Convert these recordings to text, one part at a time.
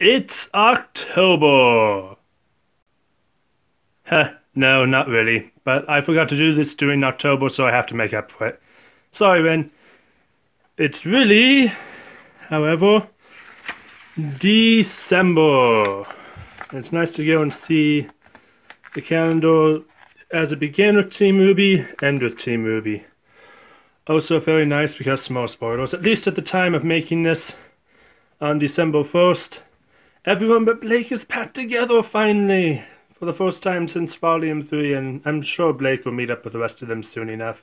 It's October! Heh, no, not really. But I forgot to do this during October, so I have to make up for it. Sorry, Ren. It's really, however, December. It's nice to go and see the calendar as it began with Team RWBY, end with Team RWBY. Oh, also very nice because small spoilers, at least at the time of making this, on December 1st, everyone but Blake is back together finally, for the first time since Volume 3, and I'm sure Blake will meet up with the rest of them soon enough.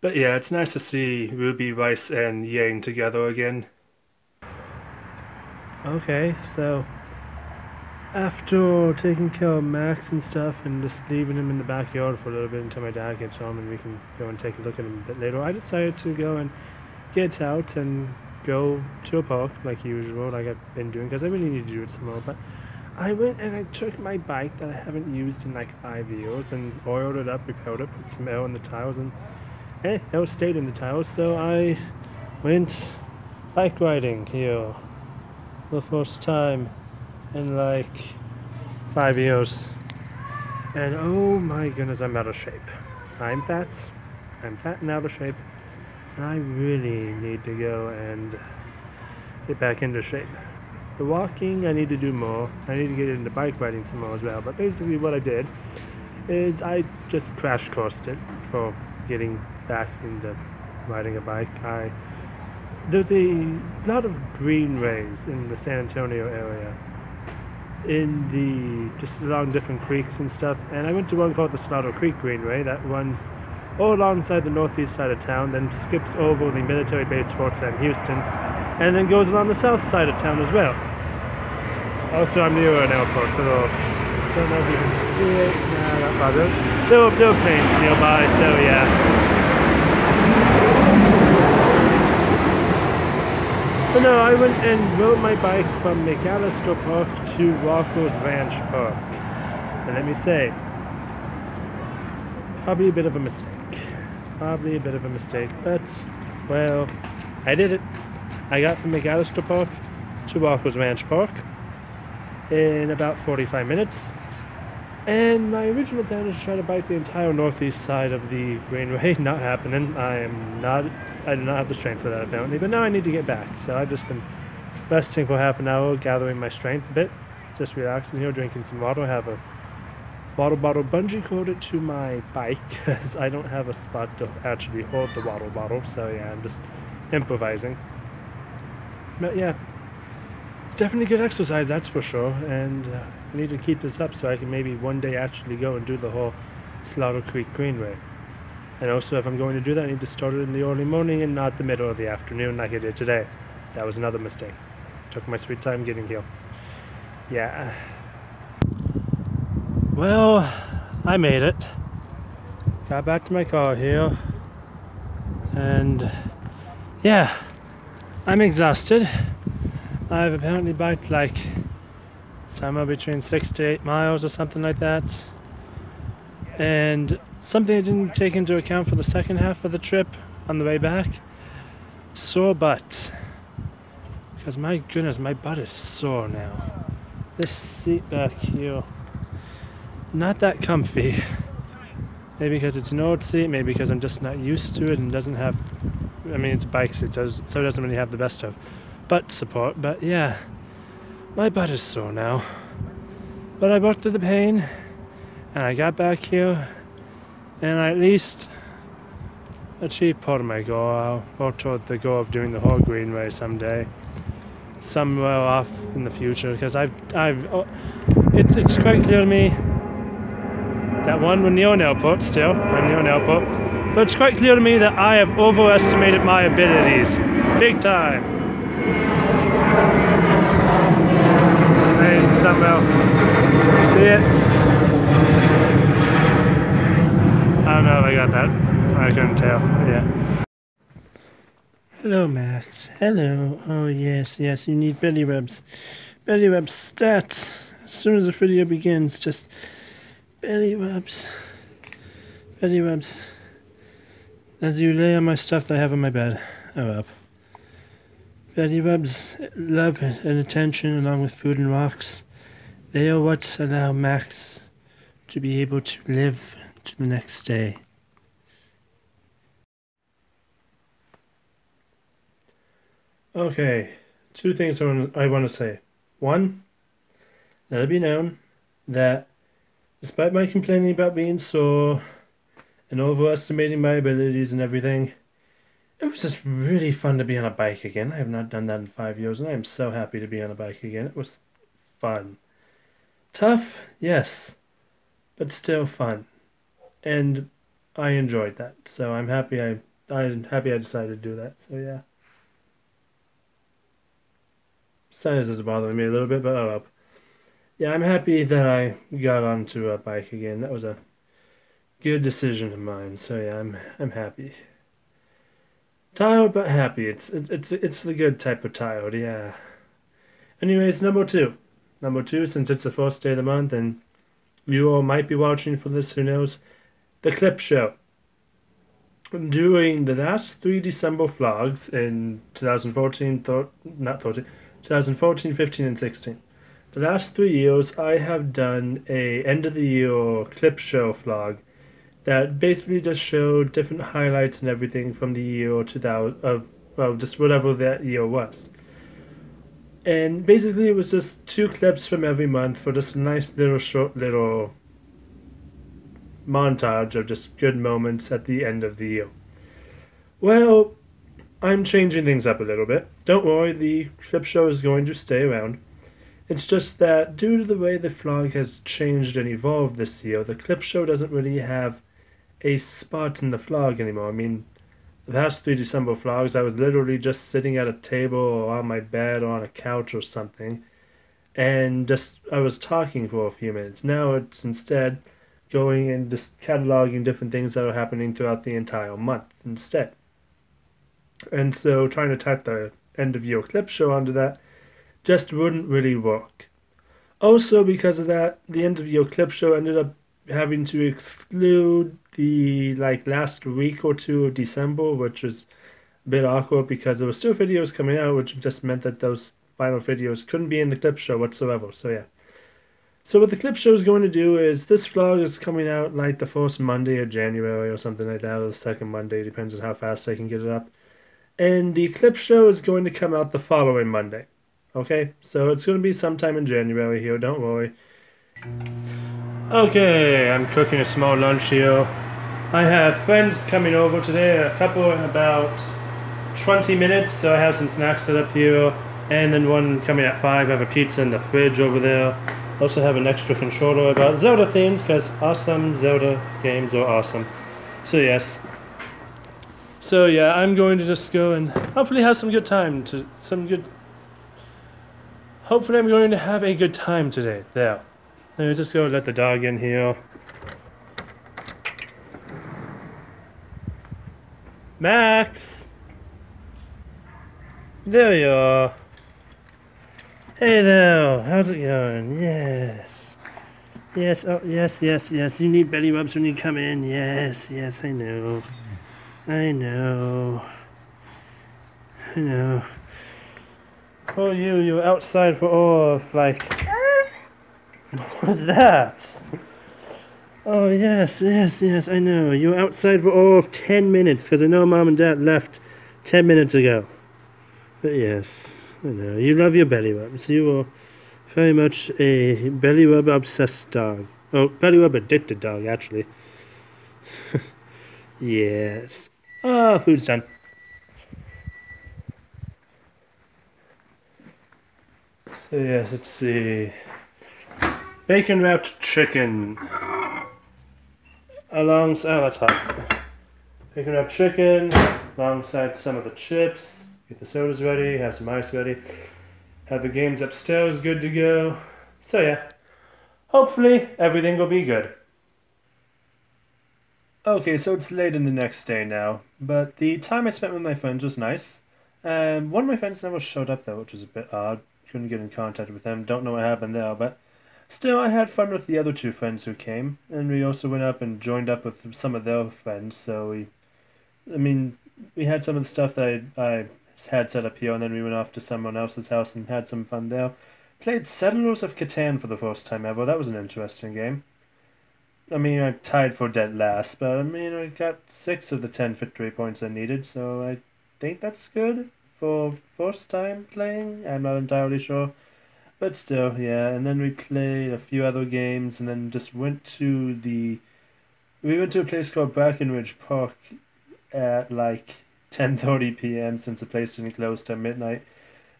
But yeah, it's nice to see Ruby, Weiss, and Yang together again. Okay, so after taking care of Max and stuff and just leaving him in the backyard for a little bit until my dad gets home and we can go and take a look at him a bit later, I decided to go and get out and go to a park like usual, like I've been doing, because I really need to do it some more. But I went and I took my bike that I haven't used in like five years and oiled it up, repaired it, put some air in the tires, and eh, air stayed in the tires. So I went bike riding here the first time in like five years. And oh my goodness, I'm out of shape. I'm fat. I'm fat and out of shape. I really need to go and get back into shape. The walking, I need to do more. I need to get into bike riding some more as well. But basically, what I did is I just crash coursed it for getting back into riding a bike. I there's a lot of greenways in the San Antonio area in the just along different creeks and stuff and I went to one called the Salado Creek Greenway that runs all alongside the northeast side of town then skips over the military base Fort Sam Houston and then goes along the south side of town as well also I'm near an airport so don't know if you can see it nah, not bothers there were, were planes nearby so yeah But no, I went and rode my bike from McAllister Park to Walker's Ranch Park. And let me say, probably a bit of a mistake. Probably a bit of a mistake, but, well, I did it. I got from McAllister Park to Walker's Ranch Park in about 45 minutes. And my original plan was to try to bike the entire northeast side of the Greenway. Not happening. I am not. I do not have the strength for that apparently. But now I need to get back. So I've just been resting for half an hour, gathering my strength a bit, just relaxing here, drinking some water. Have a water bottle bungee corded to my bike because I don't have a spot to actually hold the water bottle. So yeah, I'm just improvising. But yeah, it's definitely good exercise, that's for sure. And. Uh, I need to keep this up so I can maybe one day actually go and do the whole Salado Creek Greenway. And also, if I'm going to do that, I need to start it in the early morning and not the middle of the afternoon like I did today. That was another mistake. Took my sweet time getting here. Yeah. Well, I made it. Got back to my car here. And yeah, I'm exhausted. I've apparently biked like somewhere between six to eight miles or something like that. And something I didn't take into account for the second half of the trip on the way back sore butt. Because my goodness, my butt is sore now. This seat back here, not that comfy. Maybe because it's an old seat, maybe because I'm just not used to it and doesn't have, I mean, it's bikes, it does, so it doesn't really have the best of butt support, but yeah. My butt is sore now. But I worked through the pain and I got back here and I at least achieved part of my goal. I'll work toward the goal of doing the whole Greenway someday. Somewhere off in the future because I've, I've, oh, it's, it's quite clear to me that one, near an airport still, I'm near airport, but it's quite clear to me that I have overestimated my abilities. Big time. somehow. See it? I don't know if I got that. I couldn't tell. Yeah. Hello, Max. Hello. Oh, yes, yes, you need belly rubs. Belly rubs stats. As soon as the video begins, just belly rubs. Belly rubs. As you lay on my stuff that I have on my bed. Oh, up. Belly rubs, love and attention, along with food and rocks, they are what allow Max to be able to live to the next day. Okay, two things I want, I want to say. One, let it be known that despite my complaining about being sore and overestimating my abilities and everything, it was just really fun to be on a bike again. I have not done that in five years, and I am so happy to be on a bike again. It was fun. Tough, yes, but still fun. And I enjoyed that. So I'm happy I I'm happy I decided to do that. So yeah. Sinus is bothering me a little bit, but oh well. Yeah, I'm happy that I got onto a bike again. That was a good decision of mine. So yeah, I'm I'm happy. Tired but happy. It's it's it's it's the good type of tired. Yeah. Anyways, number two. Number two, since it's the first day of the month and you all might be watching for this, who knows, the clip show. During the last three December vlogs in 2014, thir- not 13, 2014, 15, and 16. The last three years, I have done a end of the year clip show vlog that basically just showed different highlights and everything from the year 2000, uh, well, just whatever that year was. And basically, it was just two clips from every month for just a nice little short little montage of just good moments at the end of the year. Well, I'm changing things up a little bit. Don't worry, the clip show is going to stay around. It's just that due to the way the vlog has changed and evolved this year, the clip show doesn't really have a spot in the vlog anymore. I mean, the past three December vlogs, I was literally just sitting at a table or on my bed or on a couch or something, and just I was talking for a few minutes. Now it's instead going and just cataloging different things that are happening throughout the entire month instead. And so trying to tack the end of year clip show onto that just wouldn't really work. Also, because of that, the end of year clip show ended up having to exclude the like last week or two of December, which was a bit awkward because there were still videos coming out, which just meant that those final videos couldn't be in the clip show whatsoever. So yeah. So what the clip show is going to do is this vlog is coming out like the first Monday of January or something like that, or the second Monday, depends on how fast I can get it up. And the clip show is going to come out the following Monday. Okay, so it's going to be sometime in January here, don't worry. Okay, I'm cooking a small lunch here. I have friends coming over today, a couple in about 20 minutes, so I have some snacks set up here, and then one coming at 5. I have a pizza in the fridge over there. Also have an extra controller about Zelda themed, because awesome Zelda games are awesome. So yes. So yeah, I'm going to just go and hopefully have some good time, to some good... Hopefully I'm going to have a good time today. There. Let me just go let the dog in here. Max! There you are. Hey there, how's it going? Yes. Yes, oh, yes, yes, yes. You need belly rubs when you come in. Yes, yes, I know. I know. I know. Oh, you, you're outside for all of, like... What's that? Oh, yes, yes, yes, I know. You were outside for all of 10 minutes because I know mom and dad left 10 minutes ago. But yes, I know. You love your belly rubs. You are very much a belly rub obsessed dog. Oh, belly rub addicted dog, actually. yes. Ah, oh, food's done. Yes, let's see. Bacon wrapped chicken alongside oh, top. Picking up chicken alongside some of the chips. Get the sodas ready, have some ice ready. Have the games upstairs good to go. So yeah, hopefully everything will be good. Okay, so it's late in the next day now, but the time I spent with my friends was nice. Um, one of my friends never showed up though, which was a bit odd. Couldn't get in contact with them. Don't know what happened there, but Still, I had fun with the other two friends who came, and we also went up and joined up with some of their friends. So we, I mean, we had some of the stuff that I, I had set up here, and then we went off to someone else's house and had some fun there. Played Settlers of Catan for the first time ever. That was an interesting game. I mean, I tied for dead last, but I mean, I got six of the ten victory points I needed, so I think that's good for first time playing. I'm not entirely sure. But still, yeah. And then we played a few other games and then just went to the. We went to a place called Brackenridge Park at like 10.30 p.m. since the place didn't close till midnight.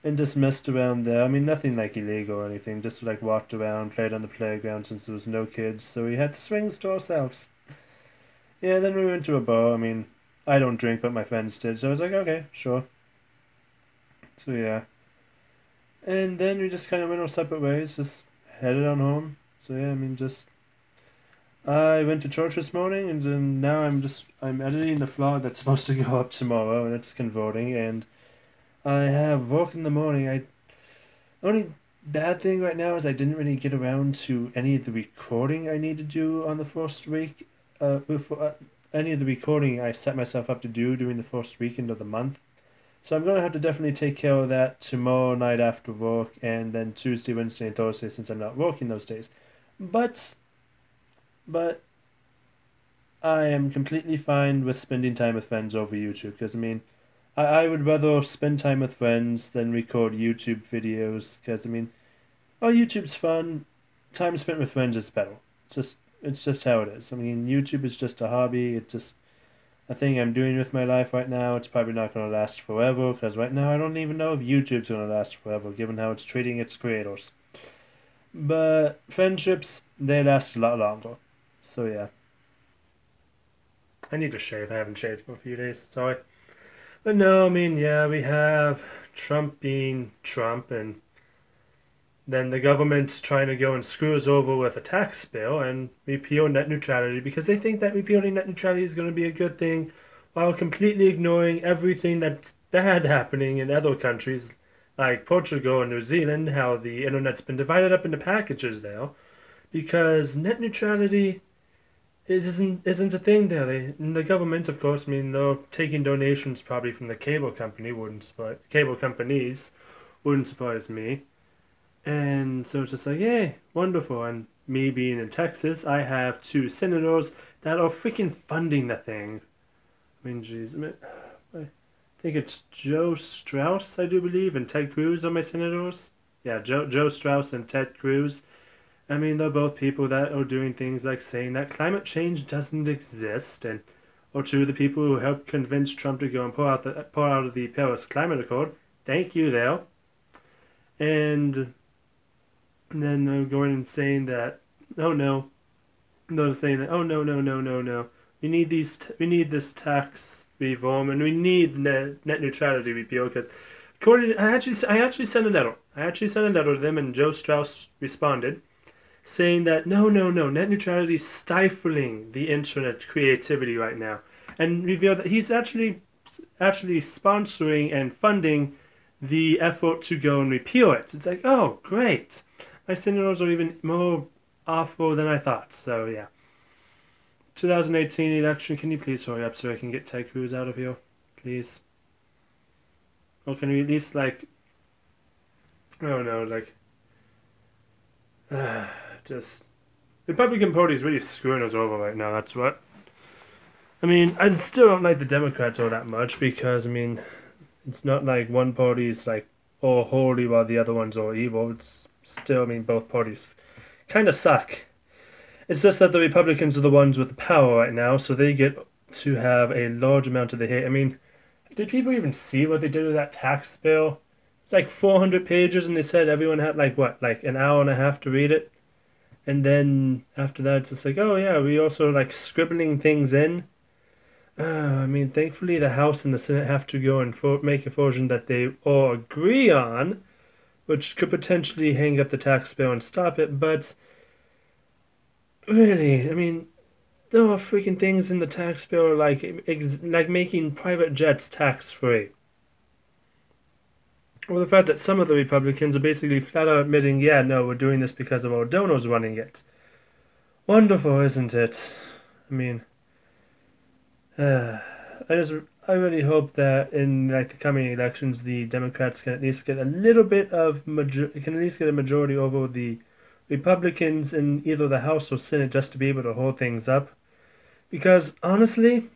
And just messed around there. I mean, nothing like illegal or anything. Just like walked around, played on the playground since there was no kids. So we had the swings to ourselves. Yeah, then we went to a bar. I mean, I don't drink, but my friends did. So I was like, okay, sure. So yeah. And then we just kind of went our separate ways, just headed on home. So yeah, I mean, just I went to church this morning, and then now I'm just I'm editing the vlog that's supposed to go up tomorrow, and it's converting. And I have work in the morning. I only bad thing right now is I didn't really get around to any of the recording I need to do on the first week. Uh, before, uh, any of the recording I set myself up to do during the first weekend of the month. So I'm going to have to definitely take care of that tomorrow night after work and then Tuesday, Wednesday, and Thursday since I'm not working those days. But, but, I am completely fine with spending time with friends over YouTube because I mean, I, I would rather spend time with friends than record YouTube videos because I mean, oh YouTube's fun, time spent with friends is better. It's just it's just how it is. I mean, YouTube is just a hobby. It just a thing I'm doing with my life right now. It's probably not going to last forever because right now I don't even know if YouTube's going to last forever given how it's treating its creators. But friendships, they last a lot longer. So yeah. I need to shave. I haven't shaved for a few days. Sorry. But no, I mean, yeah, we have Trump being Trump and then the government's trying to go and screw us over with a tax bill and repeal net neutrality because they think that repealing net neutrality is going to be a good thing while completely ignoring everything that's bad happening in other countries like Portugal and New Zealand, how the internet's been divided up into packages there because net neutrality isn't isn't a thing there. They, the government, of course, I mean, they're taking donations probably from the cable company, wouldn't cable companies, wouldn't surprise me. And so it's just like, yay, wonderful. And me being in Texas, I have two senators that are freaking funding the thing. I mean, jeez, I, mean, I think it's Joe Straus, I do believe, and Ted Cruz are my senators. Yeah, Joe, Joe Straus and Ted Cruz. I mean, they're both people that are doing things like saying that climate change doesn't exist, and or two of the people who helped convince Trump to go and pull out the pull out of the Paris Climate Accord. Thank you, there. And and then they're going and saying that, oh no, they're saying that, oh no, no, no, no, no, we need these, we need this tax reform, and we need net, net neutrality repeal because, according, to, I actually, I actually sent a letter. I actually sent a letter to them, and Joe Straus responded, saying that no, no, no, net neutrality is stifling the internet creativity right now, and revealed that he's actually, actually sponsoring and funding the effort to go and repeal it. It's like, oh, great my senators are even more awful than I thought. So yeah. 2018 election, can you please hurry up so I can get Ted Cruz out of here? Please. Or can we at least like I don't know, like uh, just the Republican Party is really screwing us over right now, that's what. I mean, I still don't like the Democrats all that much because I mean it's not like one party is like all holy while the other one's all evil. It's still, I mean, both parties kind of suck. It's just that the Republicans are the ones with the power right now, so they get to have a large amount of the hate. I mean, did people even see what they did with that tax bill? It's like 400 pages, and they said everyone had like what, like an hour and a half to read it. And then after that, it's just like, oh yeah, we also like scribbling things in. Uh, I mean, thankfully, the House and the Senate have to go and for- make a version that they all agree on which could potentially hang up the tax bill and stop it, but really, I mean, there are freaking things in the tax bill like like making private jets tax free. Or the fact that some of the Republicans are basically flat out admitting, yeah, no, we're doing this because of our donors running it. Wonderful, isn't it? I mean, uh, I just I really hope that in like the coming elections, the Democrats can at least get a little bit of major- can at least get a majority over the Republicans in either the House or Senate just to be able to hold things up. Because honestly,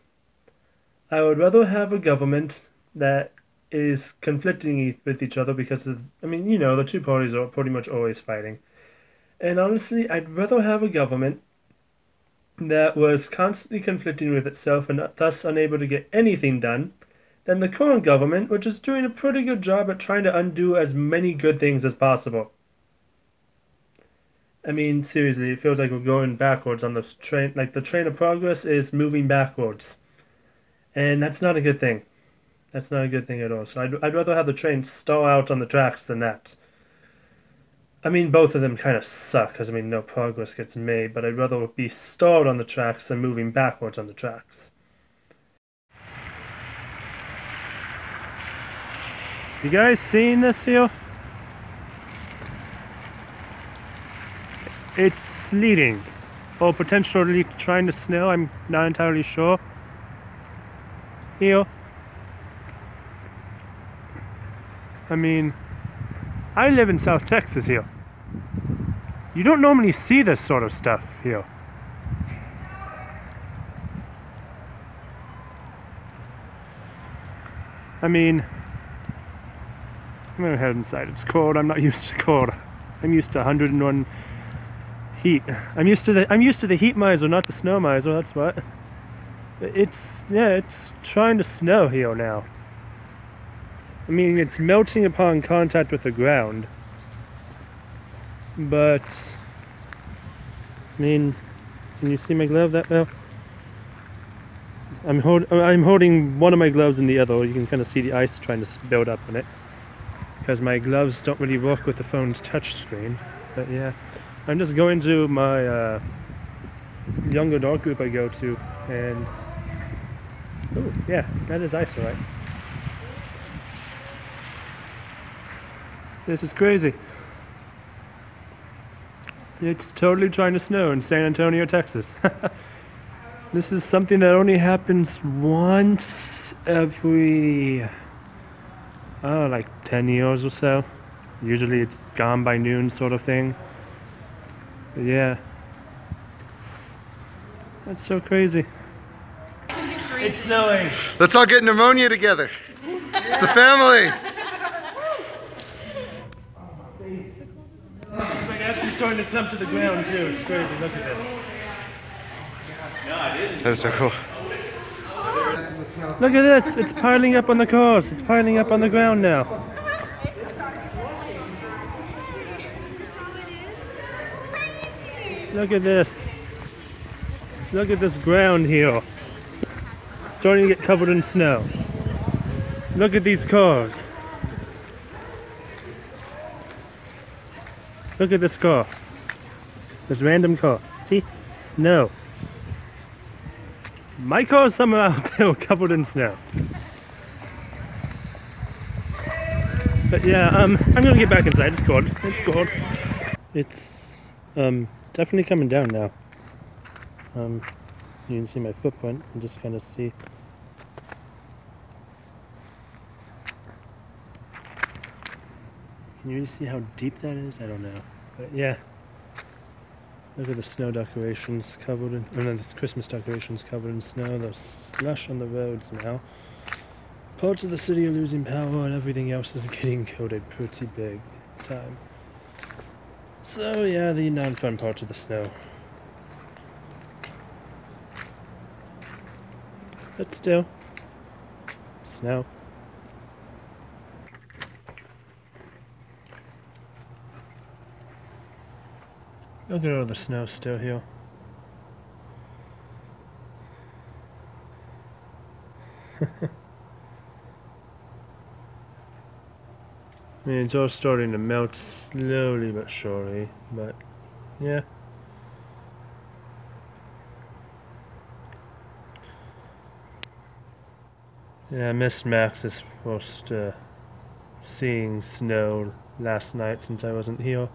I would rather have a government that is conflicting with each other because of, I mean, you know, the two parties are pretty much always fighting. And honestly, I'd rather have a government that was constantly conflicting with itself and thus unable to get anything done than the current government, which is doing a pretty good job at trying to undo as many good things as possible. I mean, seriously, it feels like we're going backwards on the train. Like the train of progress is moving backwards, and that's not a good thing. That's not a good thing at all. So I'd, I'd rather have the train stall out on the tracks than that. I mean, both of them kind of suck, because I mean, no progress gets made, but I'd rather be stalled on the tracks than moving backwards on the tracks. You guys seeing this here? It's sleeting. Or potentially trying to snow, I'm not entirely sure. Here. I mean, I live in South Texas here. You don't normally see this sort of stuff here. I mean, I'm gonna head inside. It's cold. I'm not used to cold. I'm used to 101 heat. I'm used to the I'm used to the heat miser, not the snow miser. That's what. It's yeah. It's trying to snow here now. I mean, it's melting upon contact with the ground. But I mean, can you see my glove that well? I'm, hold, I'm holding one of my gloves in the other. You can kind of see the ice trying to build up in it. Because my gloves don't really work with the phone's touch screen. But yeah, I'm just going to my uh, younger dog group I go to. And, oh yeah, that is ice alright. This is crazy. It's totally trying to snow in San Antonio, Texas. this is something that only happens once every, oh, like 10 years or so. Usually it's gone by noon sort of thing. But yeah. That's so crazy. It's snowing. Let's all get pneumonia together. It's a family. Starting to come to the ground too. It's crazy. Look at this. That so cool. Look at this. It's piling up on the cars. It's piling up on the ground now. Look at this. Look at this ground here. starting to get covered in snow. Look at these cars. Look at this car. This random car. See? Snow. My car is somehow covered in snow. But yeah, um, I'm gonna get back inside. It's cold. It's cold. It's um, definitely coming down now. Um, you can see my footprint and just kind of see Can you really see how deep that is? I don't know. But yeah. Look at the snow decorations covered in, the Christmas decorations covered in snow. There's slush on the roads now. Parts of the city are losing power and everything else is getting coated pretty big time. So yeah, the non-fun parts of the snow. But still, snow. Look at all the snow still here. I mean, it's all starting to melt slowly but surely, but yeah. Yeah, I missed Max's first uh, seeing snow last night since I wasn't here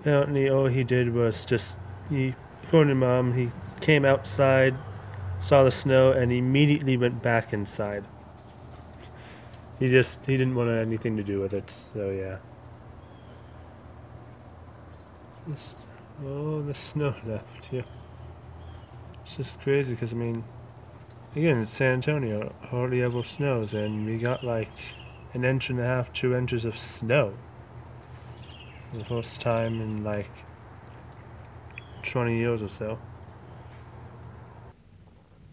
apparently all he did was just he according to mom he came outside saw the snow, and immediately went back inside. He just he didn't want anything to do with it. So yeah. Just, oh, the snow left here. It's just crazy because I mean, again, it's San Antonio. Hardly ever snows, and we got like an inch and a half, two inches of snow. The first time in like 20 years or so.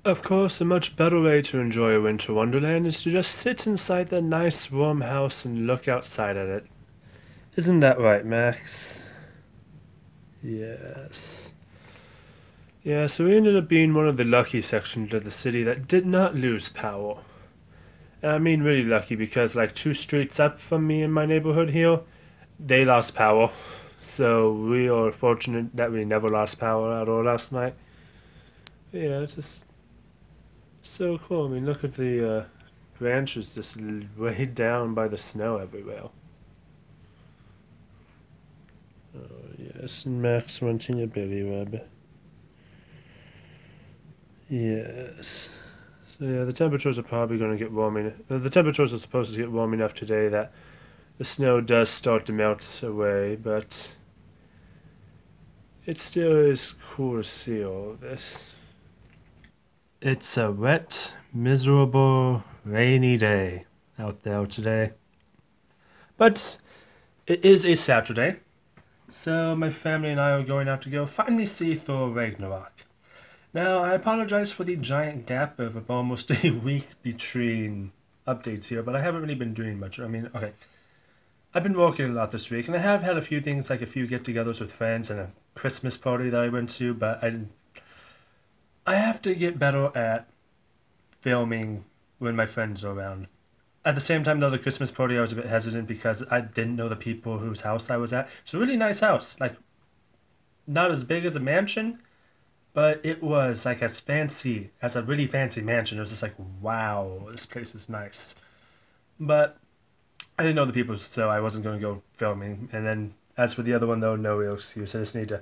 Of course, a much better way to enjoy a winter wonderland is to just sit inside that nice warm house and look outside at it. Isn't that right, Max? Yes. Yeah, so we ended up being one of the lucky sections of the city that did not lose power. I mean really lucky because like two streets up from me in my neighborhood here, they lost power. So we are fortunate that we never lost power at all last night. Yeah, it's just so cool. I mean, look at the uh, branches just weighed down by the snow everywhere. Oh, yes, Max wanting a belly rub. Yes. So yeah, the temperatures are probably going to get warming. Uh, the temperatures are supposed to get warm enough today that the snow does start to melt away, but it still is cool to see all of this. It's a wet, miserable, rainy day out there today. But it is a Saturday, so my family and I are going out to go finally see Thor Ragnarok. Now, I apologize for the giant gap of almost a week between updates here, but I haven't really been doing much. I mean, okay, I've been working a lot this week, and I have had a few things like a few get-togethers with friends and a Christmas party that I went to, but I I have to get better at filming when my friends are around. At the same time, though, the Christmas party, I was a bit hesitant because I didn't know the people whose house I was at. It's a really nice house. Like, not as big as a mansion, but it was like as fancy as a really fancy mansion. It was just like, wow, this place is nice. But I didn't know the people, so I wasn't going to go filming. And then, as for the other one, though, no real excuse. I just need to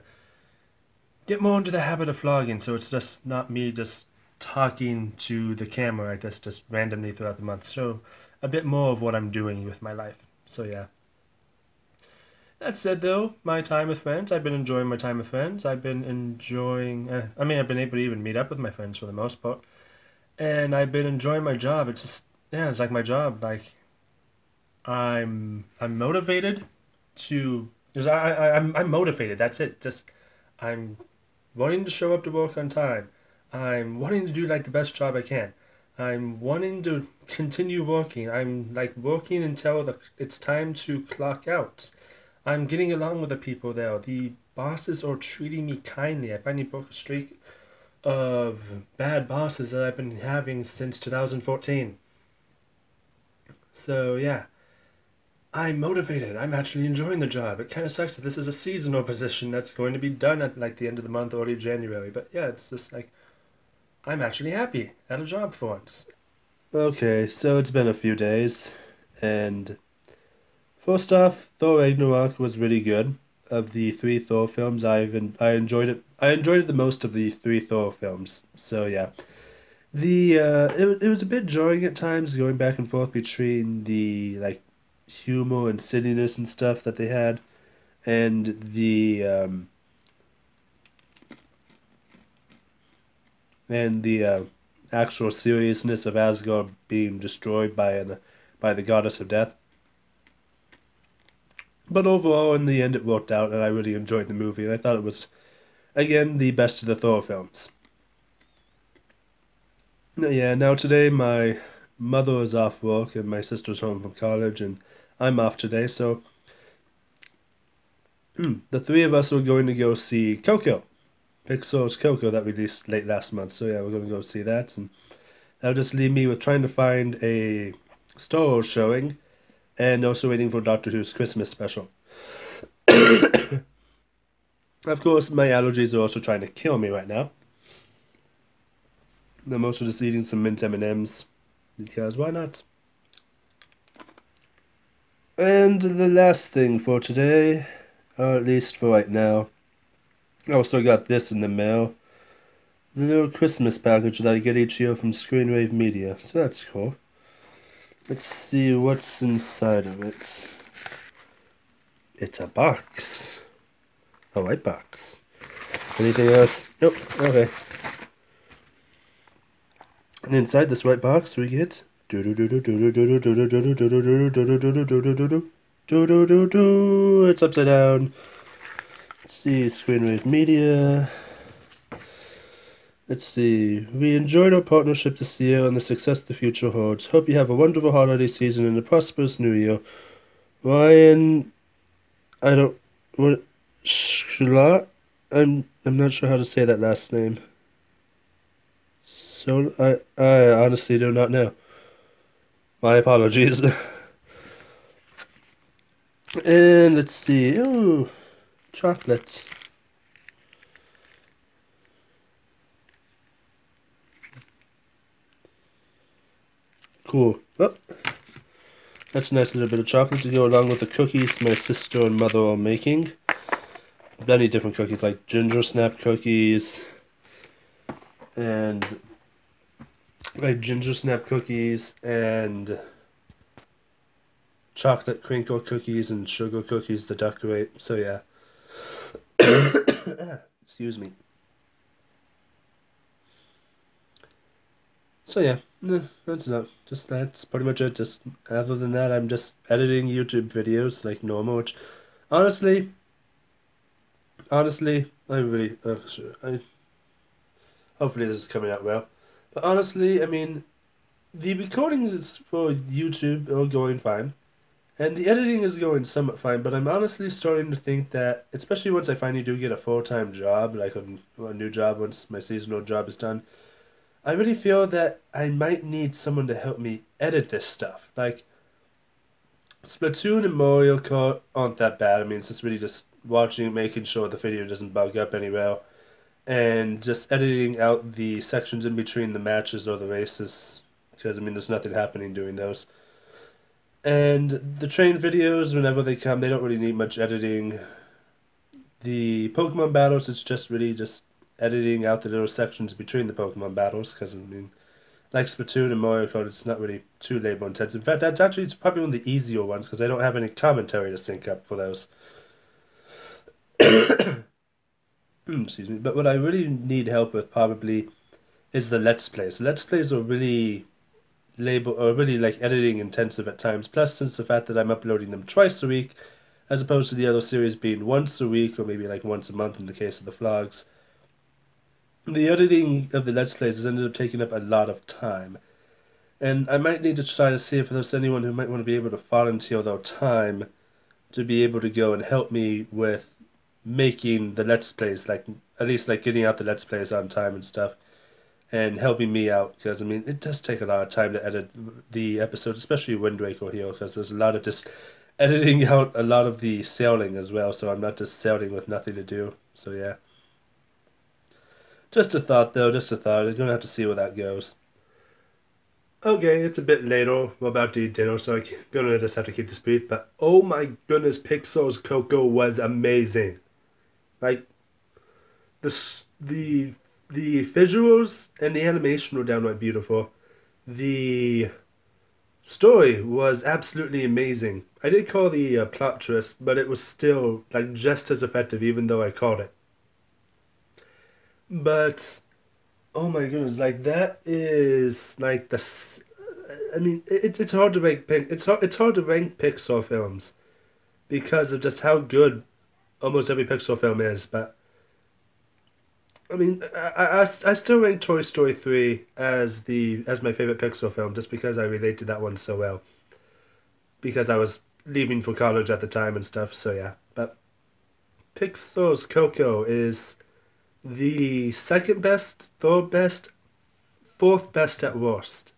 get more into the habit of vlogging so it's just not me just talking to the camera I guess just randomly throughout the month. So a bit more of what I'm doing with my life. So yeah. That said though, my time with friends, I've been enjoying my time with friends. I've been enjoying, uh, I mean I've been able to even meet up with my friends for the most part. And I've been enjoying my job. It's just, yeah, it's like my job. Like, I'm, I'm motivated to, I, I, I'm, I'm motivated. That's it. Just, I'm wanting to show up to work on time. I'm wanting to do like the best job I can. I'm wanting to continue working. I'm like working until the, it's time to clock out. I'm getting along with the people there. The bosses are treating me kindly. I finally broke a streak of bad bosses that I've been having since 2014. So yeah, I'm motivated. I'm actually enjoying the job. It kind of sucks that this is a seasonal position that's going to be done at like the end of the month, or early January. But yeah, it's just like I'm actually happy at a job for once. Okay, so it's been a few days, and first off, Thor Ragnarok was really good. Of the three Thor films, I've en- I enjoyed it. I enjoyed it the most of the three Thor films. So yeah, the uh, it it was a bit jarring at times, going back and forth between the like humor and silliness and stuff that they had, and the um, and the uh, actual seriousness of Asgard being destroyed by an by the goddess of death. But overall, in the end, it worked out, and I really enjoyed the movie, and I thought it was, again, the best of the Thor films. Yeah, now today my mother is off work, and my sister's home from college, and I'm off today, so hmm, the three of us are going to go see Coco. Pixar's Coco that released late last month. So yeah, we're going to go see that, and that'll just leave me with trying to find a Star Wars showing, and also waiting for Doctor Who's Christmas special. of course, my allergies are also trying to kill me right now. I'm also just eating some mint M&Ms because why not? And the last thing for today, or at least for right now, I also got this in the mail. the little Christmas package that I get each year from Screenwave Media. So that's cool. Let's see what's inside of it. It's a box. A white box. Anything else? Nope. Okay. And inside this white box we get it's upside down. Let's see, Screenwave Media. Let's see. We enjoyed our partnership this year and the success the future holds. Hope you have a wonderful holiday season and a prosperous new year. Ryan, I don't. What? Shla? I'm. I'm not sure how to say that last name. So I. I honestly do not know. My apologies. and let's see. Ooh, chocolate. Cool. Oh, that's a nice little bit of chocolate to go along with the cookies my sister and mother are making. Many different cookies like ginger snap cookies and like ginger snap cookies and chocolate crinkle cookies and sugar cookies to decorate. So yeah. Excuse me. So yeah, that's enough. Just that's pretty much it. Just other than that, I'm just editing YouTube videos like normal. Which, honestly, honestly, I really, uh, I. Hopefully, this is coming out well. But honestly, I mean, the recordings for YouTube are going fine, and the editing is going somewhat fine. But I'm honestly starting to think that, especially once I finally do get a full time job, like a, a new job once my seasonal job is done, I really feel that I might need someone to help me edit this stuff. Like, Splatoon and Mario Kart aren't that bad. I mean, it's just really just watching, making sure the video doesn't bug up anywhere and just editing out the sections in between the matches or the races because I mean there's nothing happening during those. And the train videos, whenever they come, they don't really need much editing. The Pokemon battles, it's just really just editing out the little sections between the Pokemon battles because I mean, like Splatoon and Mario Kart, it's not really too labor intensive. In fact, that's actually it's probably one of the easier ones because I don't have any commentary to sync up for those. Hmm, excuse me. But what I really need help with probably is the let's plays. Let's plays are really label are really like editing intensive at times. Plus, since the fact that I'm uploading them twice a week, as opposed to the other series being once a week or maybe like once a month in the case of the vlogs, the editing of the let's plays has ended up taking up a lot of time. And I might need to try to see if there's anyone who might want to be able to volunteer their time to be able to go and help me with making the let's plays like at least like getting out the let's plays on time and stuff and helping me out because i mean it does take a lot of time to edit the episodes especially wind waker here because there's a lot of just editing out a lot of the sailing as well so i'm not just sailing with nothing to do so yeah just a thought though just a thought i'm gonna have to see where that goes Okay, it's a bit later. We're about to eat dinner, so I'm gonna just have to keep this brief. But oh my goodness, Pixar's Coco was amazing. Like the the the visuals and the animation were downright beautiful. The story was absolutely amazing. I did call the uh, plot twist, but it was still like just as effective, even though I called it. But oh my goodness, like that is like the. I mean, it's it's hard to rank it's hard it's hard to rank Pixar films because of just how good almost every Pixar film is, but I mean, I, I, I still rank Toy Story three as the as my favorite Pixar film just because I relate to that one so well. Because I was leaving for college at the time and stuff, so yeah. But Pixar's Coco is the second best, third best, fourth best at worst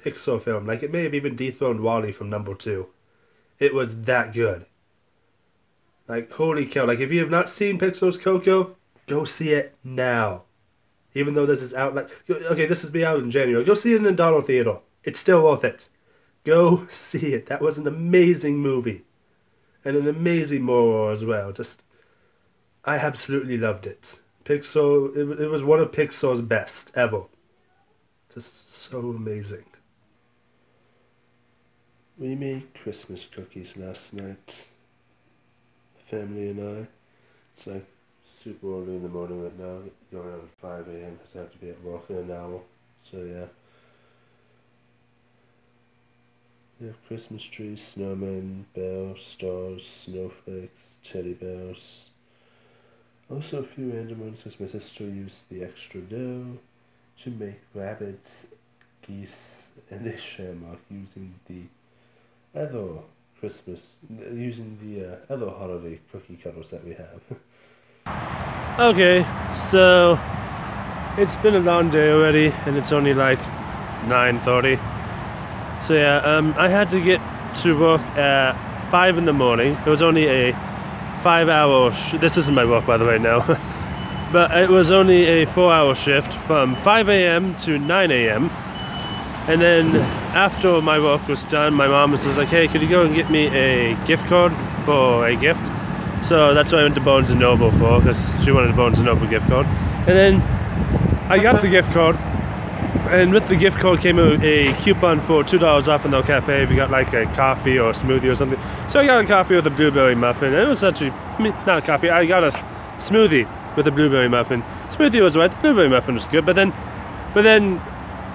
Pixar film. Like it may have even dethroned WALL-E from number two. It was that good. Like, holy cow. Like, if you have not seen Pixar's Coco, go see it now. Even though this is out, like, okay, this is be out in January. Go see it in a Donald theater. It's still worth it. Go see it. That was an amazing movie. And an amazing moral as well. Just, I absolutely loved it. Pixar. It, it was one of Pixar's best ever. Just so amazing. We made Christmas cookies last night. Family and I. It's like super early in the morning right now. Going on at 5 a.m. because I have to be at work in an hour. So yeah. We have Christmas trees, snowmen, bells, stars, snowflakes, teddy bears. Also a few random ones my sister used the extra dough to make rabbits, geese, and a shamrock using the other Christmas, using the uh, other holiday cookie cutters that we have. Okay, so it's been a long day already, and it's only like 9:30. So yeah, um, I had to get to work at five in the morning. It was only a five-hour. Sh- this isn't my work, by the way, now. but it was only a four-hour shift from 5 a.m. to 9 a.m. And then after my work was done, my mom was like, "Hey, could you go and get me a gift card for a gift?" So that's what I went to Barnes and Noble for, because she wanted a Barnes and Noble gift card. And then I got the gift card, and with the gift card came a, a coupon for two dollars off in their cafe if you got like a coffee or a smoothie or something. So I got a coffee with a blueberry muffin. And it was actually, I mean, not a coffee. I got a smoothie with a blueberry muffin. Smoothie was right. The blueberry muffin was good, but then, but then.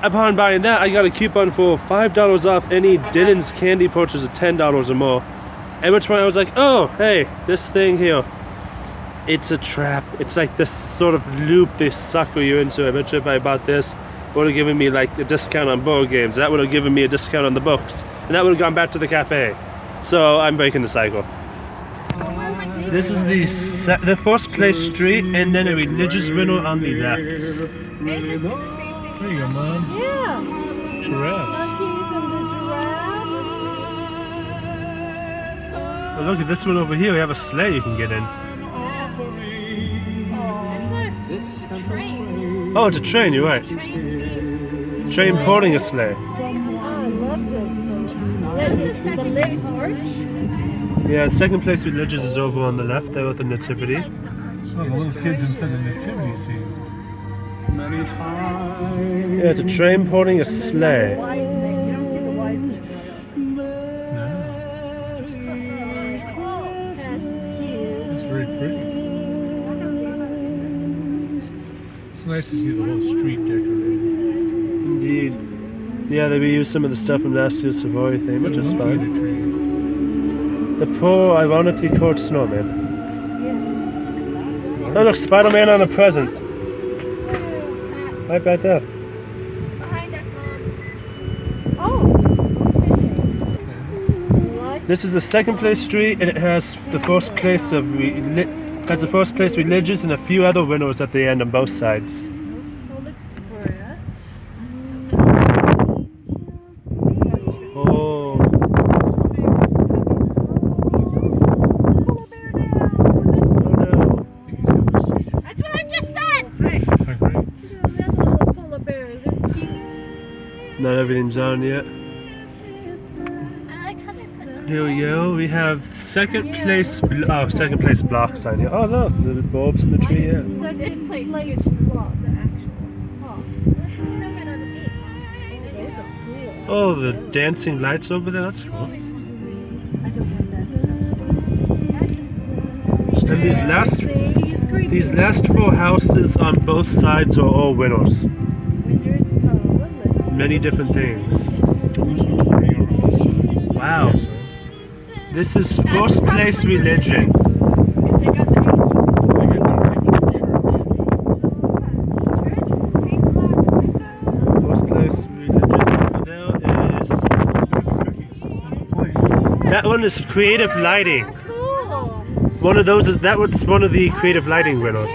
Upon buying that, I got a coupon for five dollars off any Dylan's candy purchase of ten dollars or more. At which point I was like, oh, hey, this thing here, it's a trap. It's like this sort of loop they sucker you into. I bet you if I bought this, it would have given me like a discount on board games. That would have given me a discount on the books. And that would have gone back to the cafe. So I'm breaking the cycle. This is the the first place street and then a religious window on the left. They just did the same thing. There you go, Mom. Yeah. Giraffes. Monkeys and the giraffes. Oh, look at this one over here. We have a sleigh you can get in. Oh, it's not a s- train. Oh, it's a train, you're right. Train. Train pulling a sleigh. Oh, I love those. That is the lit porch. Yeah, second place religious is over on the left there with the nativity. Oh, the little kids inside the nativity scene. Yeah, it's a train pulling a sleigh. Wise men. You don't see the wise men. No, That's cute. it's very pretty. It's nice to see the whole street decorated. Indeed. Yeah, they reused some of the stuff from last year's safari theme, which is Look at fine. the tree. The poor, ironically called snowman. Oh, look, Spider Man on a present. Right back there. Behind us, Mom. Oh. This is the second place street, and it has the first place of has the first place religious and a few other windows at the end on both sides. Cold Express. Oh, oh no. I think he's having a seizure. That's what I just said. Oh, great. Polar bears. They're cute. Not everything's on yet. I like how they put Here we go. We have second place. Oh, second place block sign here. Oh look, the bulbs in the tree. Yeah. So this place like gets block, the actual block. Look, the snowman on the gate. Those are cool. Oh, the dancing lights over there. That's cool. always want green. I don't want that stuff. And these last these last four houses on both sides are all winners. Many different things. Wow. This is first place religion. That one is creative lighting. One of those is that was one of the creative lighting winners.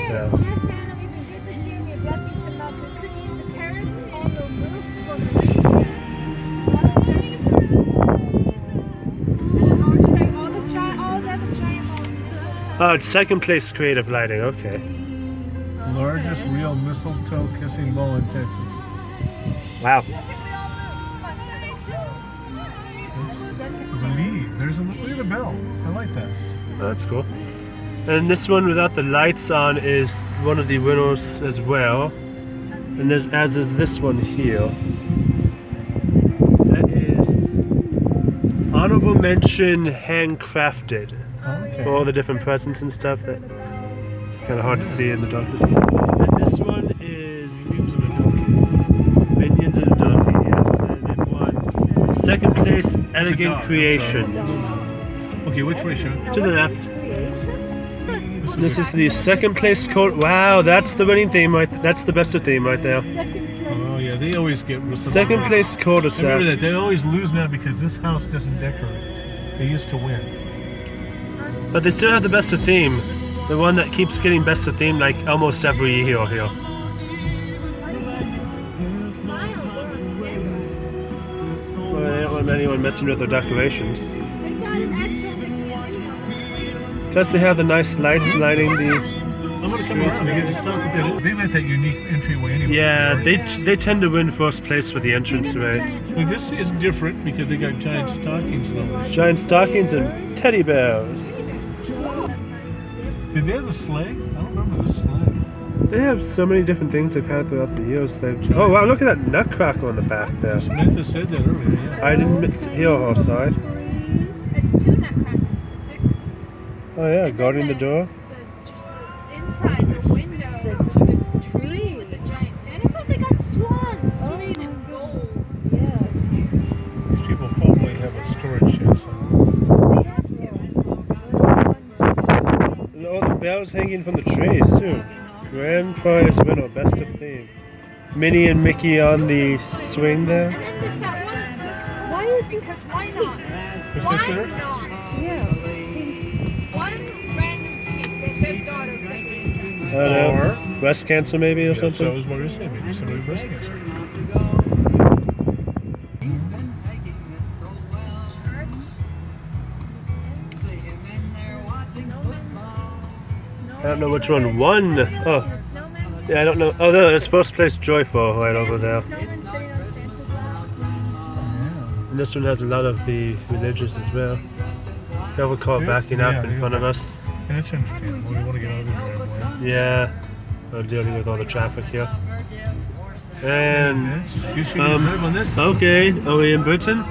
Oh, it's second place creative lighting. Okay. Largest real mistletoe kissing bowl in Texas. Wow. Believe. There's a look at the bell. I like that. That's cool. And this one without the lights on is one of the winners as well. And as is this one here. That is honorable mention handcrafted. Okay. For all the different presents and stuff that it's kind of hard to see in the darkness. And this one is Minions and a Donkey, yes. And it won second place Elegant dog, Creations. Okay, which way, Sean? To the left. This is the second place code. Wow, that's the winning theme right. That's the best of theme right there. Oh yeah, they always get some Second place I remember that. They always lose now because this house doesn't decorate. They used to win. But they still have the best of theme. The one that keeps getting best of theme like almost every year here. Well, they don't want anyone messing with their decorations. Plus they have the nice lights lighting the. I'm gonna come around and get this stuff. They, they let that unique entryway anyway. Yeah, they they tend to win first place with the entranceway. So this is different because they got giant stockings and all this. Giant stockings and teddy bears. Did they have a sleigh? I don't remember the sleigh. They have so many different things they've had throughout the years. They've oh wow, look at that nutcracker on the back there. Samantha said that earlier. Yeah. I didn't miss- hear her side. It's two nutcrackers. Oh yeah, guarding the door. The, just the inside, the window, the tree with the giant Santa Claus. They got swans swimming in gold. These people probably have a storage shed somewhere. They have to. And all the bells hanging from the trees too. Grand prize winner, best of theme. Minnie and Mickey on the swing there. And then there's that one. Why is because why not? Why not? Yeah. One random kid their daughter taking. I don't know. Breast cancer maybe or Yeah, so I something. was going to say maybe somebody with breast cancer. Don't know which one won. Oh, yeah, I don't know. Oh, no, it's first place Joyful right over there. Snowman sitting on Santa's lap. And this one has a lot of the religious as well. Careful car backing yeah, up in front of us. Yeah, that's understandable. We want to get out of the driveway. Yeah, we're dealing with all the traffic here. And this, you should um, drive on this. okay, are we in Britain?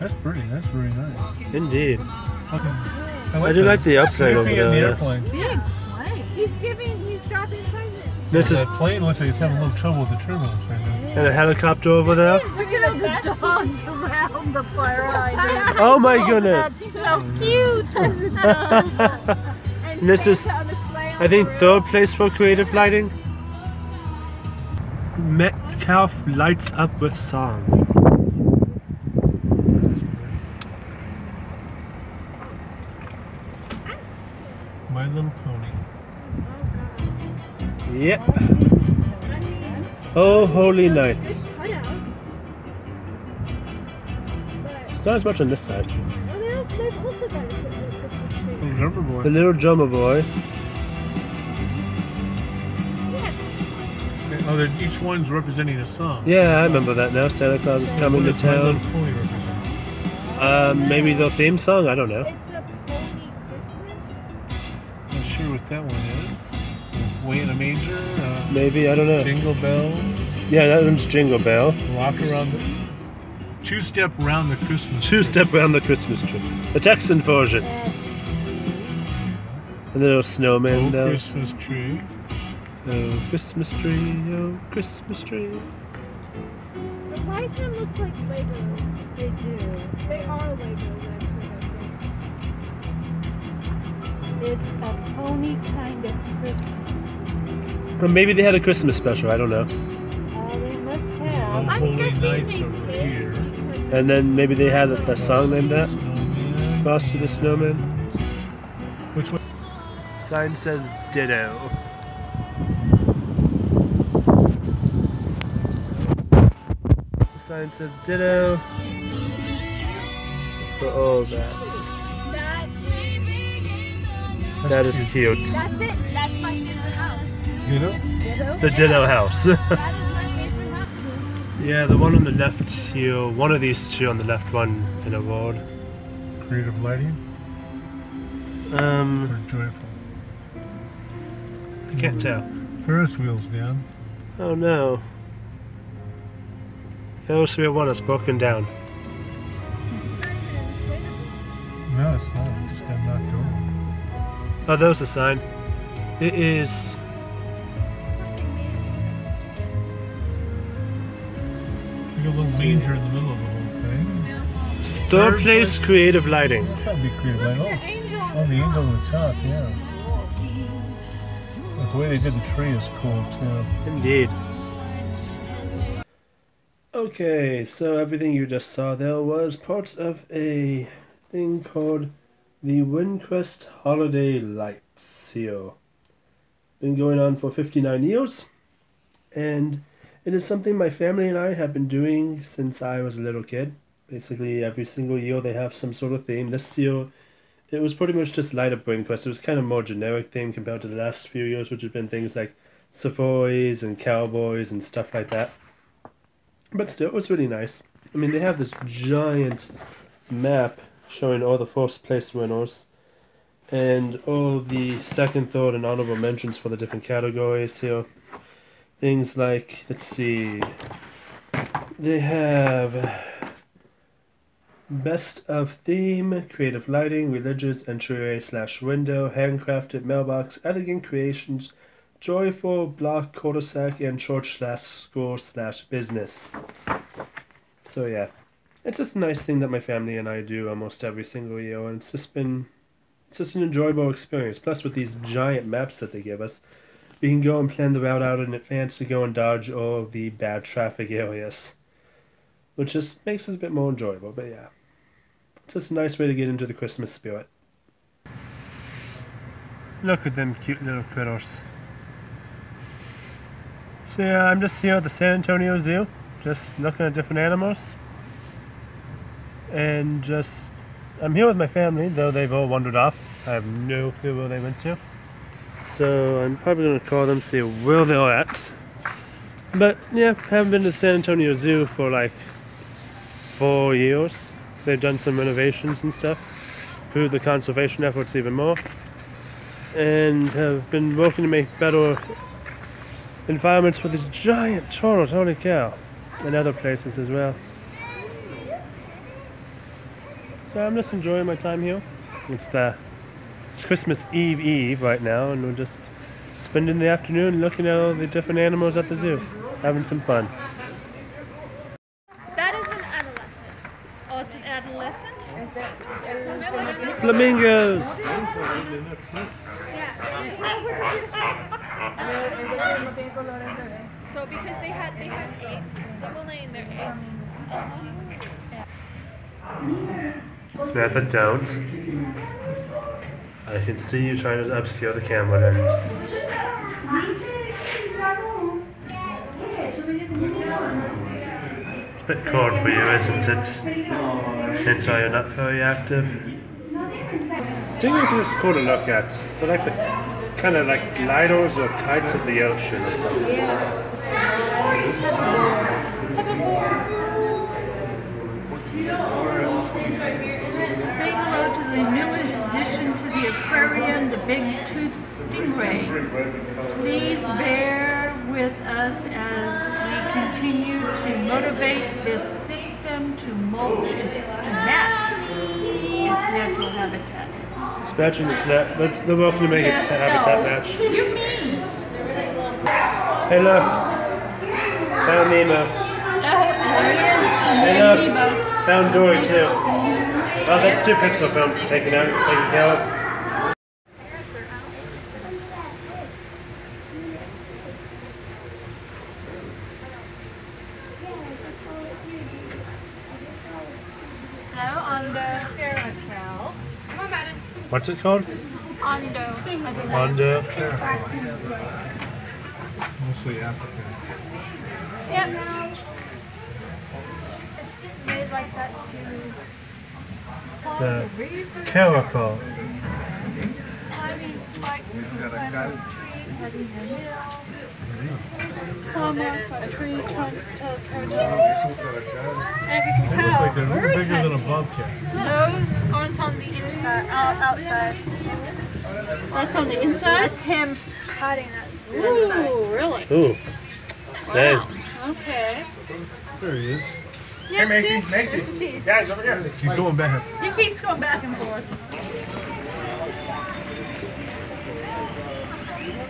That's pretty. That's very nice. Indeed. Okay. I do like the airplane over Sleeping there, in the yeah. airplane. Big plane. He's giving. He's dropping presents. This is That plane looks like it's having a little trouble with the turbulence right now. and a helicopter over there. Look at all the dogs around the fire hydrant. Oh my goodness! so cute. And this is, I think, third place for creative lighting. Metcalf lights up with song. My Little Pony. Yep. Oh, holy night. It's not as much on this side. Little drummer boy. The little drummer boy. Oh, they're, each one's representing a song. Yeah, I remember that now. Santa Claus is coming to What My Little town. Pony represent? Um, maybe the theme song. I don't know. It's a pony Christmas. Not sure what that one is. Way in a Manger. Uh, Maybe I don't know. Jingle Bells. Yeah, that one's Jingle Bell. Rock around the. Two step around the Christmas. Two step around the Christmas tree. The Texan version. A little snowman Oh, down. Christmas tree. Oh, Christmas tree, oh, Christmas tree. The wise men look like Legos. They do. They are Legos, actually, I think. It's a pony kind of Christmas. Or maybe they had a Christmas special, I don't know. Uh, they must have. I'm holy guessing nights they over did. here. And then maybe they had a, a song named that. Snowman. Frosty the Snowman. Which way? Sign says Ditto. The sign says Ditto. For all that. That, That is cute. cute. that's it. That's my favorite house. Ditto? The Ditto house. That is my favorite house. yeah, the one on the left here, one of these two on the left one in a road. Creative lighting. Um, or joyful? I can't tell. Ferris wheel's down. Oh no. Ferris wheel one is broken down. No, it's not. It just got knocked over. Oh, there's a sign. It is. Like a little manger in the middle of the whole thing. Store Third Place place. Creative Lighting. That's be creative. Like, The oh, angel. oh, the angel on the top, yeah. But the way they did the tree is cool too. Indeed. Okay, so everything you just saw there was part of a thing called the Windcrest Holiday Lights here. Been going on for 59 years, and it is something my family and I have been doing since I was a little kid. Basically, every single year they have some sort of theme. This year, it was pretty much just light up Windcrest. It was kind of more generic theme compared to the last few years, which have been things like safaris and cowboys and stuff like that. But still, it was really nice. I mean, they have this giant map showing all the first place winners and all the second, third, and honorable mentions for the different categories here. Things like, let's see, they have Best of Theme, Creative Lighting, Religious Entryway slash Window, Handcrafted Mailbox, Elegant Creations, Joyful, Block, Cul-de-sac, and Church slash School slash Business. So yeah, it's just a nice thing that my family and I do almost every single year, and it's just been, it's just an enjoyable experience. Plus, with these giant maps that they give us, we can go and plan the route out in advance to go and dodge all the bad traffic areas, which just makes it a bit more enjoyable. But yeah, it's just a nice way to get into the Christmas spirit. Look at them cute little critters. So yeah, I'm just here at the San Antonio Zoo, just looking at different animals. And just, I'm here with my family, though they've all wandered off. I have no clue where they went to. So I'm probably going to call them, see where they're at. But yeah, haven't been to San Antonio Zoo for like four years. They've done some renovations and stuff, improved the conservation efforts even more, and have been working to make better environments for these giant turtles, holy cow, and other places as well. So I'm just enjoying my time here. It's the it's Christmas Eve Eve right now, and we're just spending the afternoon looking at all the different animals at the zoo, having some fun. That is an adolescent. Oh, it's an adolescent? Flamingos! Yeah. So because they had they had eggs, they were laying their eggs. Samantha, don't. I can see you trying to obscure the camera lens. It's a bit cold for you, isn't it? Hence why you're not very active. Stingrays are just cool to look at. They're like the kind of like gliders or kites of the ocean or something. Say hello to the newest addition to the aquarium, the big tooth stingray. Please bear with us as we continue to motivate this system to mulch, its, to match its natural habitat. It's matching its net. They're, they're welcome to make its habitat match. You mean? Hey, look. Found Nemo. Oh, there he is. Hey, look. Found Dory, too. Oh, that's two Pixar films taken out, taken care of. Hello, Ondo. Caracal. Come on, Madden. What's it called? Ondo. Wanda. Mostly African. Yep. It's made like that to The caracal. climbing spikes and climb up trees. hiding him. Come trees trying to tell As you can tell, Like they're a little bird bigger than a had bobcat. nose aren't on the inside, out, outside. That's on the inside? That's him hiding that inside. Ooh, really? Ooh. Dang. Wow. Okay. There he is. Yeah, Macy, Macy. There's the teeth. Over here. He's going back. He keeps going back and forth.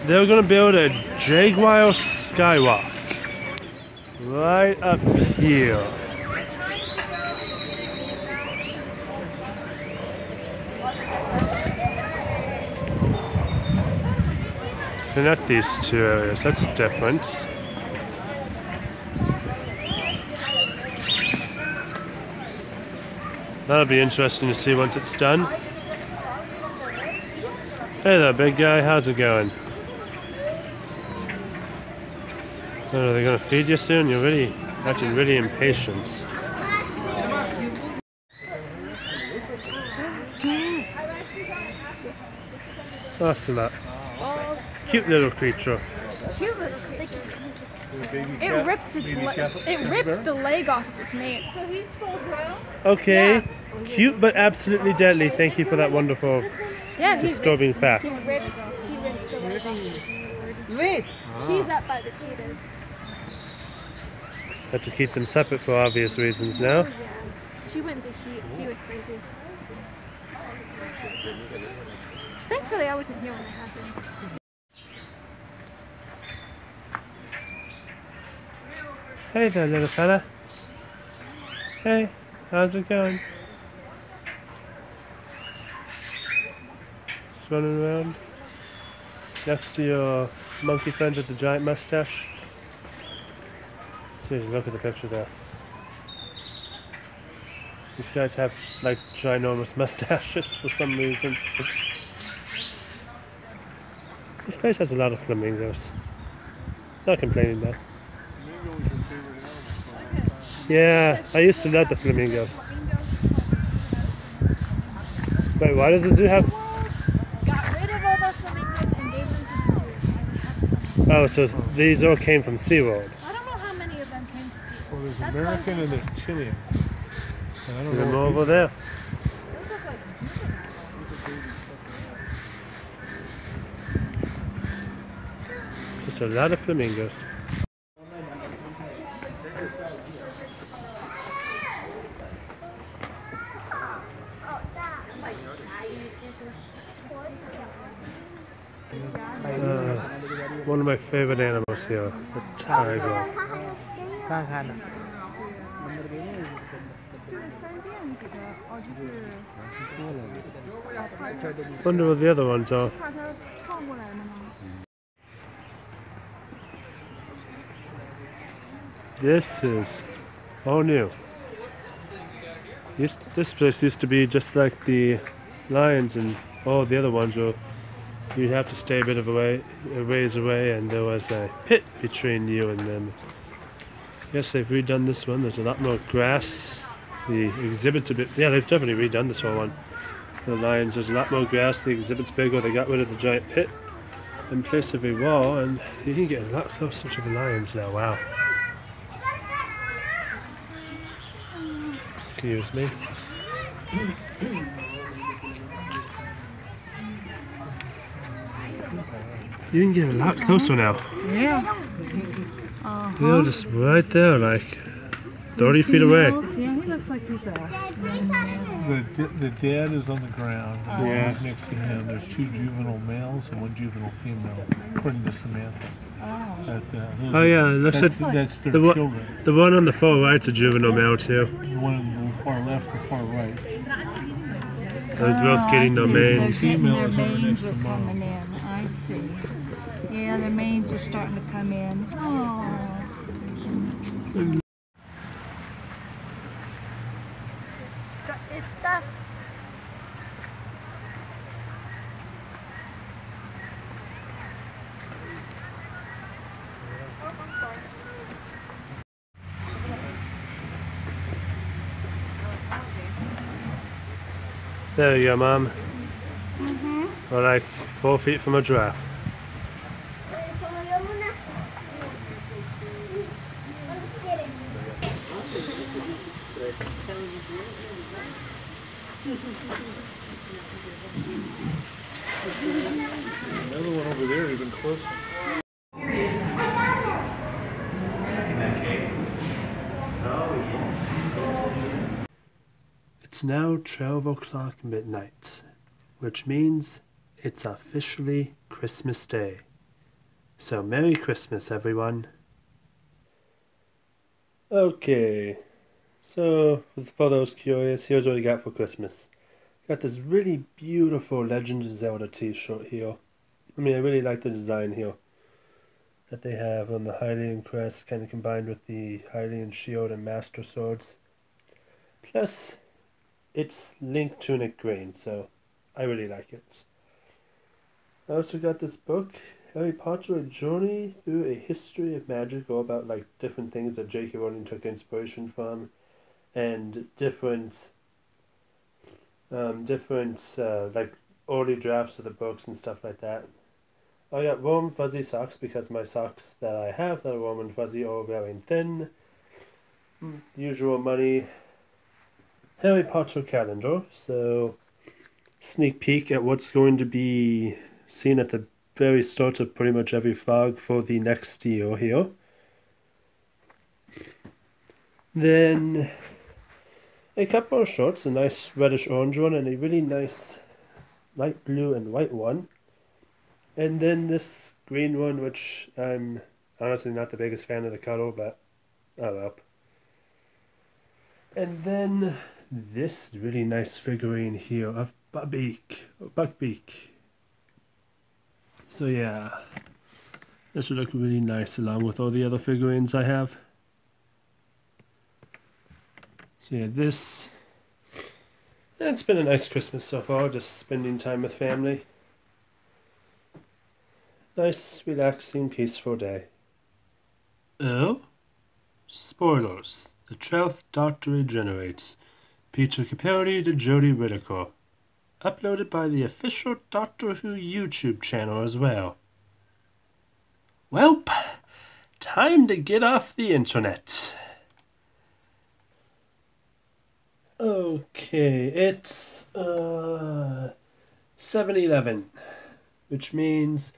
They're gonna build a Jaguar Skywalk right up here. Connect these two areas. That's different. That'll be interesting to see once it's done. Hey there, big guy. How's it going? Oh, are they gonna feed you soon? You're really acting really impatient. Awesome that. Cute little creature. Cute little creature. It ripped its le- it ripped the leg off of its mate. So he's full grown. Okay. Cute but absolutely deadly. Thank you for that wonderful, Yeah, he disturbing fact. ripped, he ripped, he ripped the leg off. She's up by the cheetahs. Have to keep them separate for obvious reasons now. Oh, yeah. She went to heat. He went crazy. Thankfully, I wasn't here when it happened. Hey there, little fella. Hey, how's it going? Just running around next to your monkey friends with the giant mustache. Seriously, look at the picture there. These guys have like ginormous mustaches for some reason. This place has a lot of flamingos. Not complaining though. Yeah, I used to love the flamingos. Wait, why does the zoo have? Got rid of all the flamingos and gave them to the zoo. So I have some. Oh, so these all came from SeaWorld. I don't know how many of them came to see. Well, there's That's American and there's Chilean. And I don't them know. if over there. Those look like Just a lot of flamingos. Uh, one of my favorite animals here, the tiger. Wonder what the other ones are. This is all new. Used, this place used to be just like the lions and all the other ones were you'd have to stay a bit of a way a ways away and there was a pit between you and them. Yes, they've redone this one. There's a lot more grass. The exhibit's a bit yeah, they've definitely redone this whole one. The lions, there's a lot more grass, the exhibit's bigger, they got rid of the giant pit in place of a wall and you can get a lot closer to the lions now, wow. Excuse me. You can get a lot closer now. Yeah. They're just right there, like 30 feet away. Yeah, he looks like he's a. The, the dad is on the ground. The Yeah. next to him. There's two juvenile males and one juvenile female, according to Samantha. Oh. That, uh, Oh yeah, it looks that's, like that's their the one- children. the one on the far right's a juvenile male too. The one on the far left, the far right. They're both getting their manes. Female is over next to are mom. coming in. I see. Yeah, their manes are starting to come in. Oh. It's stuff. There you go, mum. We're like four feet from a giraffe. Another one over there, even closer. It's now 12 o'clock midnight, which means it's officially Christmas Day. So, Merry Christmas, everyone. Okay, so for those curious, here's what we got for Christmas. Got this really beautiful Legend of Zelda t-shirt here. I mean, I really like the design here that they have on the Hylian crest, kind of combined with the Hylian shield and Master Swords. Plus, it's Link Tunic Green, so I really like it. I also got this book, Harry Potter: A Journey Through a History of Magic, all about like different things that J.K. Rowling took inspiration from, and different, um, different uh, like early drafts of the books and stuff like that. I got warm fuzzy socks because my socks that I have that are warm and fuzzy are very thin. Usual money. Harry Potter calendar. So, sneak peek at what's going to be seen at the very start of pretty much every vlog for the next year here. Then, a couple of shorts, a nice reddish orange one and a really nice light blue and white one. And then this green one, which I'm honestly not the biggest fan of the color, but oh well. And then this really nice figurine here of Buckbeak, Buckbeak. So yeah, this would look really nice along with all the other figurines I have. So yeah, this. It's been a nice Christmas so far, just spending time with family. Nice, relaxing, peaceful day. Oh? Spoilers. The Twelfth Doctor regenerates. Peter Capaldi to Jodie Whittaker. Uploaded by the official Doctor Who YouTube channel as well. Welp, time to get off the internet. Okay, it's uh 7-Eleven, which means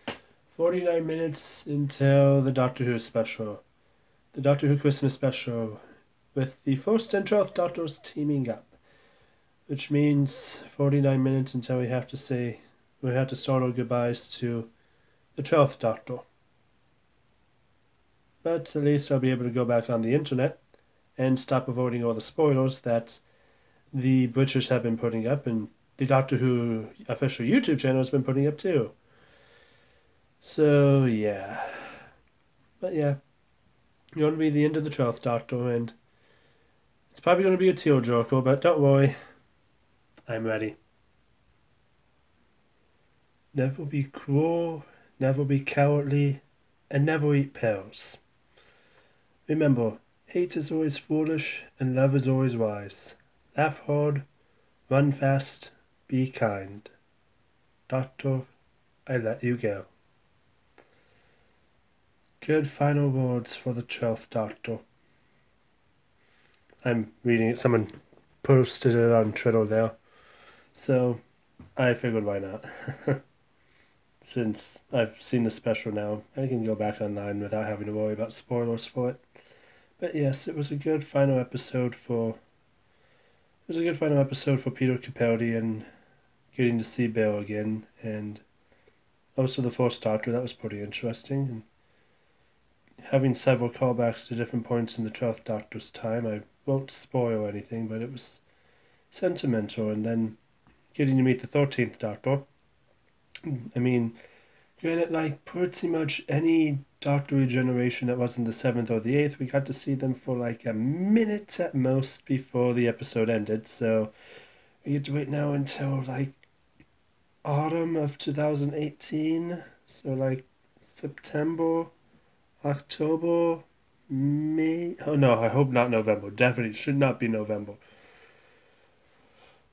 49 minutes until the Doctor Who special. The Doctor Who Christmas special with the first and 12th Doctors teaming up. Which means 49 minutes until we have to say, we have to start our goodbyes to the 12th Doctor. But at least I'll be able to go back on the internet and stop avoiding all the spoilers that the Butchers have been putting up and the Doctor Who official YouTube channel has been putting up too. So, yeah. But yeah, You're going to be the end of the 12th Doctor, and it's probably going to be a tearjerker, but don't worry, I'm ready. Never be cruel, never be cowardly, and never eat pears. Remember, hate is always foolish, and love is always wise. Laugh hard, run fast, be kind. Doctor, I let you go. Good final words for the twelfth Doctor. I'm reading it. Someone posted it on Twitter there. So I figured why not. Since I've seen the special now, I can go back online without having to worry about spoilers for it. But yes, it was a good final episode for. It was a good final episode for Peter Capaldi and getting to see Bill again, and also the Fourth Doctor. That was pretty interesting. And having several callbacks to different points in the Twelfth Doctor's time. I won't spoil anything, but it was sentimental. And then getting to meet the Thirteenth Doctor. I mean, granted, like pretty much any Doctor regeneration that wasn't the seventh or the eighth, we got to see them for like a minute at most before the episode ended. So we get to wait now until like autumn of 2018. So like September October, May. Oh no, I hope not November. Definitely should not be November.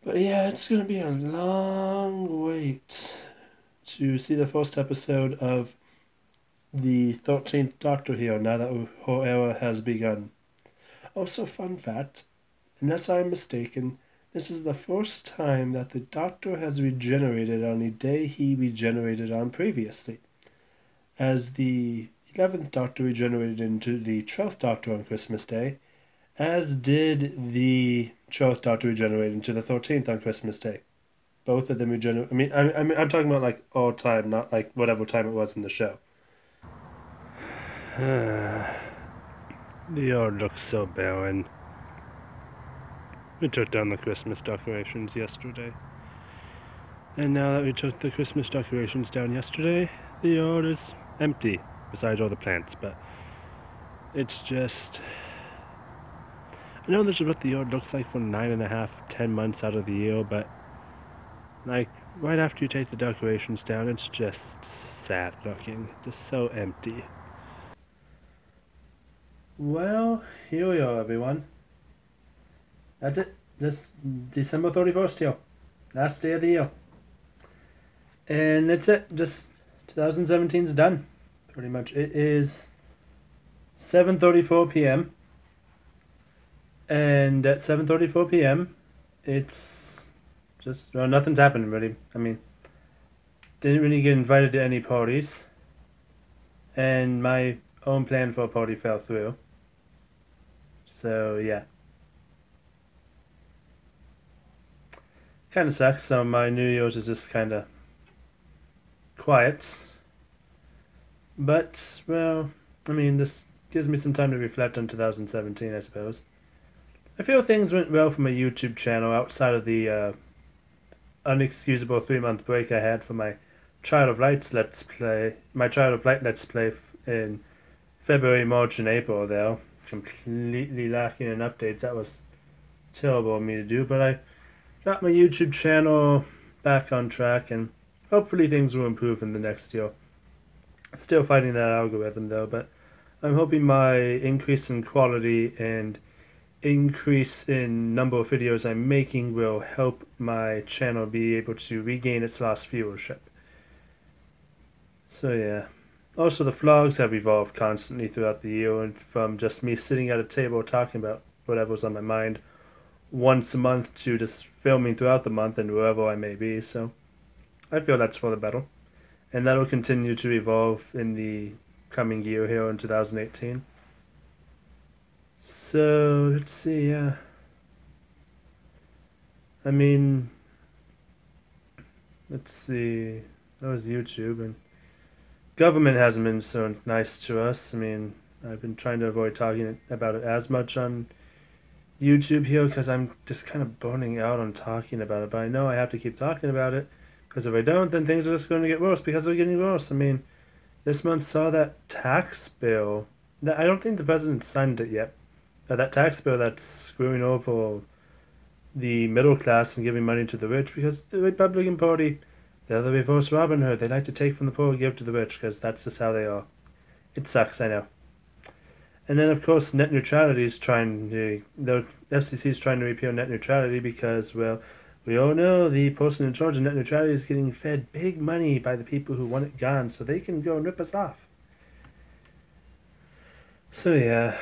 But yeah, it's gonna be a long wait to see the first episode of the 13th Doctor here now that her era has begun. Also, fun fact unless I'm mistaken, This is the first time that the Doctor has regenerated on the day he regenerated on previously. As the 11th Doctor regenerated into the 12th Doctor on Christmas Day, as did the 12th to regenerate into the 13th on Christmas Day. Both of them regenerate. I mean, I, I mean, I'm talking about like all time, not like whatever time it was in the show. the yard looks so barren. We took down the Christmas decorations yesterday. And now that we took the Christmas decorations down yesterday, the yard is empty, besides all the plants, but it's just. I know this is what the yard looks like for nine and a half, ten months out of the year, but like right after you take the decorations down, it's just sad looking, just so empty. Well, here we are, everyone. That's it. This December 31st here. Last day of the year. And that's it. Just 2017 is done. Pretty much. It is 7.34 p.m. And at 7.34 p.m., it's just, well, nothing's happened really. I mean, didn't really get invited to any parties. And my own plan for a party fell through. So, yeah. kind of sucks. So my New Year's is just kind of quiet. But, well, I mean, this gives me some time to reflect on 2017, I suppose. I feel things went well for my YouTube channel outside of the uh, unexcusable three month break I had for my Child of Light's Let's Play, my Child of Light Let's Play in February, March, and April, though. Completely lacking in updates. That was terrible of me to do, but I got my YouTube channel back on track, and hopefully things will improve in the next year. Still fighting that algorithm though, but I'm hoping my increase in quality and increase in number of videos I'm making will help my channel be able to regain its lost viewership. So yeah. Also the vlogs have evolved constantly throughout the year and from just me sitting at a table talking about whatever's on my mind once a month to just filming throughout the month and wherever I may be. So I feel that's for the better. And that will continue to evolve in the coming year here in 2018. So let's see, yeah. I mean, let's see. That was YouTube, and government hasn't been so nice to us. I mean, I've been trying to avoid talking about it as much on YouTube here because I'm just kind of burning out on talking about it. But I know I have to keep talking about it because if I don't, then things are just going to get worse because they're getting worse. I mean, this month saw that tax bill. I don't think the president signed it yet. Uh, that tax bill that's screwing over the middle class and giving money to the rich because the Republican Party, they're the reverse Robin Hood. They like to take from the poor and give to the rich because that's just how they are. It sucks, I know. And then, of course, net neutrality is trying to, the FCC is trying to repeal net neutrality because, well, we all know the person in charge of net neutrality is getting fed big money by the people who want it gone so they can go and rip us off. So, yeah.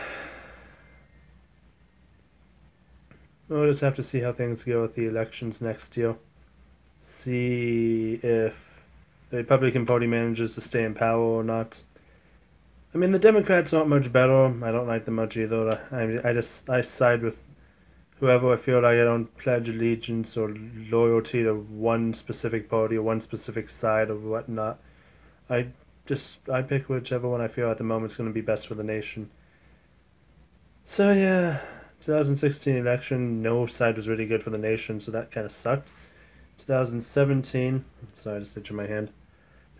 We'll just have to see how things go with the elections next year. See if the Republican Party manages to stay in power or not. I mean, the Democrats aren't much better. I don't like them much either. I, I just I side with whoever I feel like I don't pledge allegiance or loyalty to one specific party or one specific side or whatnot. I just I pick whichever one I feel at the moment is going to be best for the nation. So yeah, 2016 election, no side was really good for the nation, so that kind of sucked. 2017, sorry, I just itching my hand.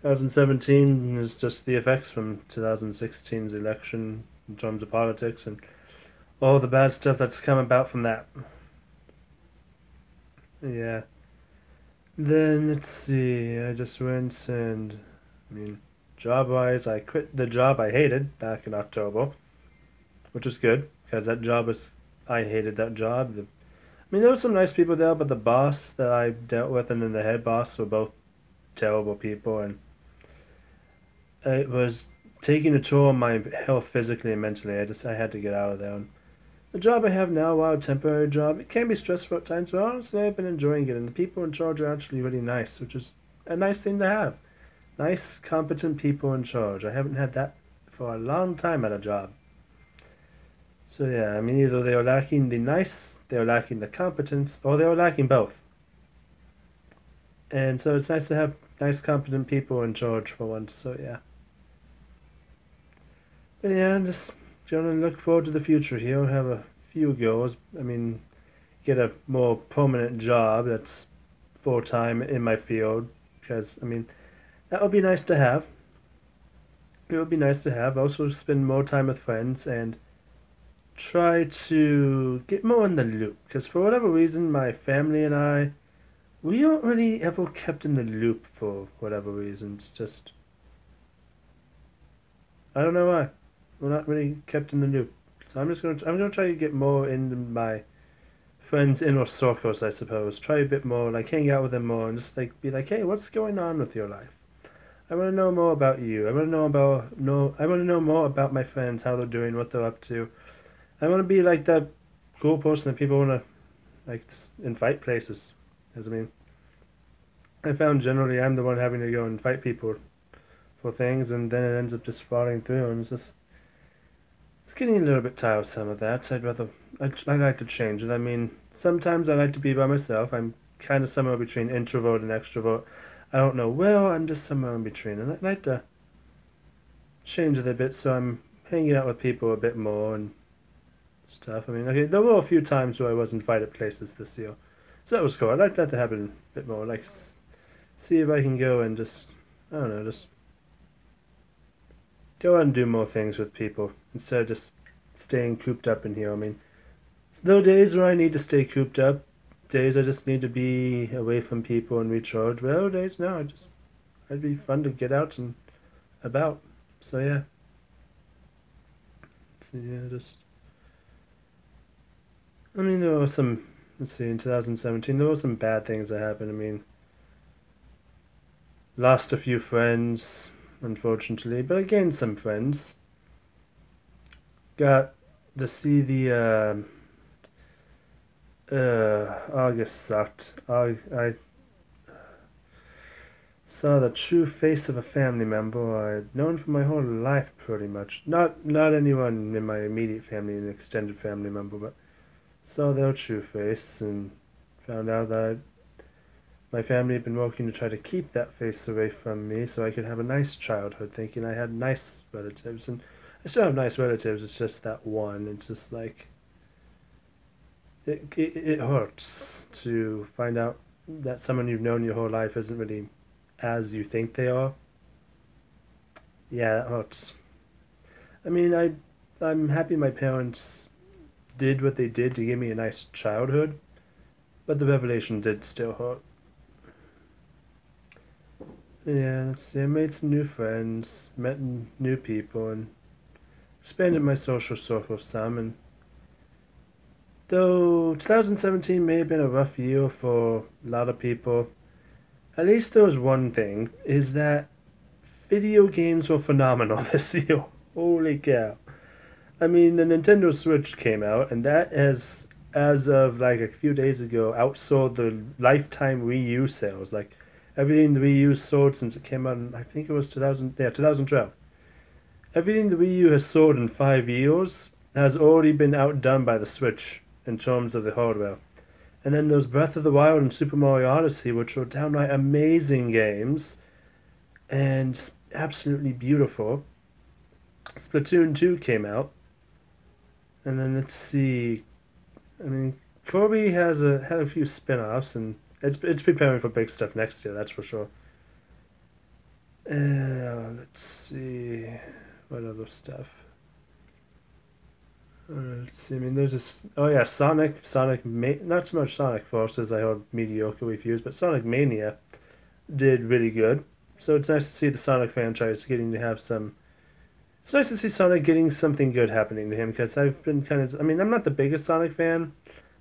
2017 is just the effects from 2016's election in terms of politics and all the bad stuff that's come about from that. Yeah. Then let's see. I just went and I mean, job wise, I quit the job I hated back in October, which is good because that job was I hated that job. The, I mean, there were some nice people there, but the boss that I dealt with and then the head boss were both terrible people and it was taking a toll on my health physically and mentally. I just I had to get out of there. And the job I have now, while a temporary job, it can be stressful at times, but honestly, I've been enjoying it, and the people in charge are actually really nice, which is a nice thing to have. Nice, competent people in charge. I haven't had that for a long time at a job. So yeah, I mean, either they are lacking the nice, they are lacking the competence, or they are lacking both. And so it's nice to have nice, competent people in charge for once. So yeah. But yeah, just gonna look forward to the future here. Have a few goals. I mean, get a more permanent job that's full time in my field because I mean, that would be nice to have. It would be nice to have. Also, spend more time with friends and try to get more in the loop. Because for whatever reason, my family and I, we aren't really ever kept in the loop for whatever reason. It's just. I don't know why. We're not really kept in the loop. So I'm just gonna I'm gonna try to get more in my friends' inner circles, I suppose. Try a bit more, like hang out with them more, and just like be like, hey, what's going on with your life? I want to know more about you. I want to know about no. I want to know more about my friends, how they're doing, what they're up to. I want to be like that cool person that people want to like invite places. As I mean, I found generally I'm the one having to go and invite people for things, and then it ends up just falling through, and it's just it's getting a little bit tiresome of some of that. So I'd rather I I like to change it. I mean, sometimes I like to be by myself. I'm kind of somewhere between introvert and extrovert. I don't know well. I'm just somewhere in between, and I'd like to change it a bit so I'm hanging out with people a bit more and stuff. I mean, okay, there were a few times where I was invited places this year, so that was cool. I'd like that to happen a bit more. Like, see if I can go and just I don't know, just go out and do more things with people instead of just staying cooped up in here. I mean, there are days where I need to stay cooped up, days I just need to be away from people and recharge. But other days, no, I just it'd be fun to get out and about. So yeah. So yeah, just. I mean, there were some. Let's see, in 2017, there were some bad things that happened. I mean, lost a few friends, unfortunately, but I gained some friends. Got to see the. um uh, August sucked. I, I saw the true face of a family member I'd known for my whole life, pretty much. Not not anyone in my immediate family, an extended family member, but saw their true face and found out that my family had been working to try to keep that face away from me so I could have a nice childhood, thinking I had nice relatives. And I still have nice relatives, it's just that one. It's just like it, it, it hurts to find out that someone you've known your whole life isn't really as you think they are. Yeah, that hurts. I mean, I, I'm happy my parents did what they did to give me a nice childhood, but the revelation did still hurt. Yeah, let's see. I made some new friends, met new people, and expanded my social circle some, and Though 2017 may have been a rough year for a lot of people, at least there was one thing, is that video games were phenomenal this year. Holy cow. I mean, the Nintendo Switch came out, and that has, as of like a few days ago, outsold the lifetime Wii U sales. Like, everything the Wii U sold since it came out in, I think it was 2000, yeah, 2012. Everything the Wii U has sold in five years has already been outdone by the Switch in terms of the hardware. And then there's Breath of the Wild and Super Mario Odyssey, which are downright amazing games and absolutely beautiful. Splatoon 2 came out. And then let's see. I mean, Kirby has a had a few spin-offs and it's it's preparing for big stuff next year, that's for sure. Uh, let's see what other stuff. Uh, let's see. I mean, there's this. Oh yeah, Sonic. Sonic. Ma- not so much Sonic Forces. I heard mediocre reviews, but Sonic Mania did really good. So it's nice to see the Sonic franchise getting to have some. It's nice to see Sonic getting something good happening to him because I've been kind of. I mean, I'm not the biggest Sonic fan,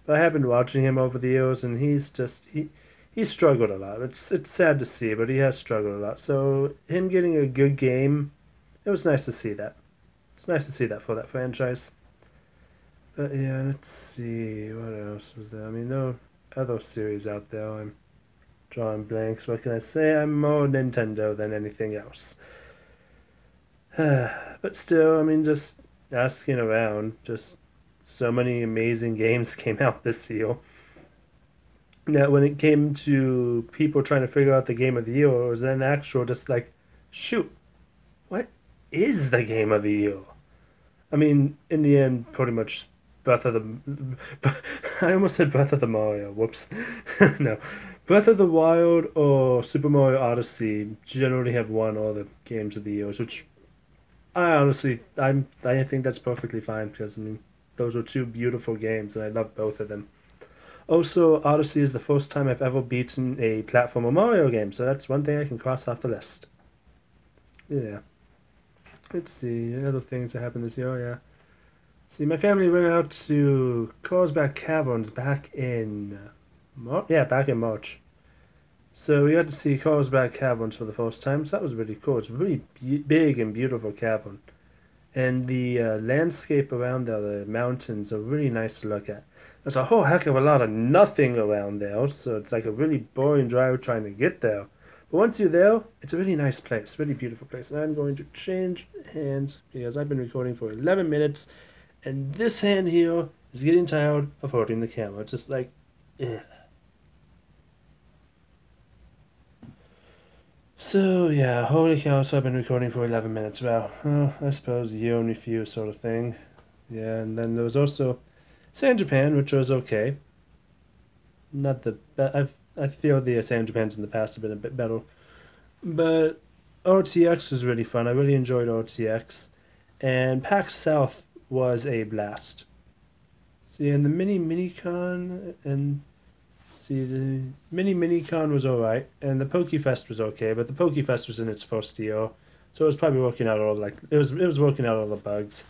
but I have been watching him over the years, and he's just he he struggled a lot. It's it's sad to see, but he has struggled a lot. So him getting a good game, it was nice to see that. It's nice to see that for that franchise. But yeah, let's see. What else was there? I mean, are other series out there. I'm drawing blanks. What can I say? I'm more Nintendo than anything else. but still, I mean, just asking around, just so many amazing games came out this year. Now, when it came to people trying to figure out the game of the year, it was an actual just like, shoot, what is the game of the year? I mean, in the end, pretty much Breath of the. I almost said Breath of the Mario. Whoops. no. Breath of the Wild or Super Mario Odyssey generally have won all the games of the year, which I honestly, I'm, I think that's perfectly fine because I mean, those are two beautiful games, and I love both of them. Also, Odyssey is the first time I've ever beaten a platformer Mario game, so that's one thing I can cross off the list. Yeah. Let's see, other things that happened this year, oh, yeah. See, my family went out to Carlsbad Caverns back in, Mar- yeah, back in March. So we got to see Carlsbad Caverns for the first time, so that was really cool. It's a really big and beautiful cavern. And the uh, landscape around there, the mountains, are really nice to look at. There's a whole heck of a lot of nothing around there, so it's like a really boring drive trying to get there. But once you're there, it's a really nice place, really beautiful place. And I'm going to change hands because I've been recording for 11 minutes, and this hand here is getting tired of holding the camera. It's just like, ugh. So yeah, holy cow! So I've been recording for 11 minutes. Well, uh, I suppose year only few sort of thing. Yeah, and then there was also San Japan, which was okay. Not the best. I've I feel the San Japans in the past have been a bit better, but RTX was really fun. I really enjoyed RTX, and PAX South was a blast. See, and the mini minicon and see the mini Mini Con was alright, and the Pokefest was okay, but the Pokefest was in its first year, so it was probably working out all like it was it was working out all the bugs.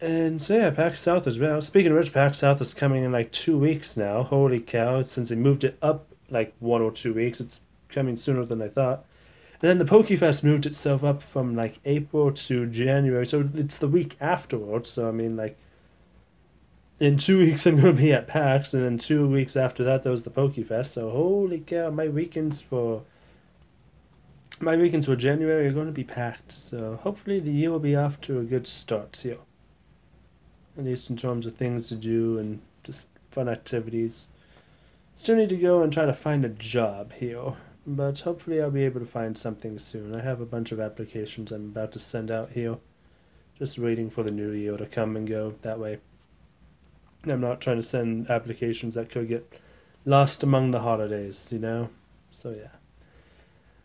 And so yeah, PAX South as well. Speaking of which, PAX South is coming in like two weeks now. Holy cow! Since they moved it up like one or two weeks, it's coming sooner than I thought. And then the Pokefest moved itself up from like April to January, so it's the week afterwards. So I mean, like, in two weeks I'm going to be at PAX, and then two weeks after that there was the Pokefest. So holy cow, my weekends for my weekends for January are going to be packed. So hopefully the year will be off to a good start here at least in terms of things to do and just fun activities. Still need to go and try to find a job here, but hopefully I'll be able to find something soon. I have a bunch of applications I'm about to send out here, just waiting for the new year to come and go. That way, I'm not trying to send applications that could get lost among the holidays, you know? So yeah.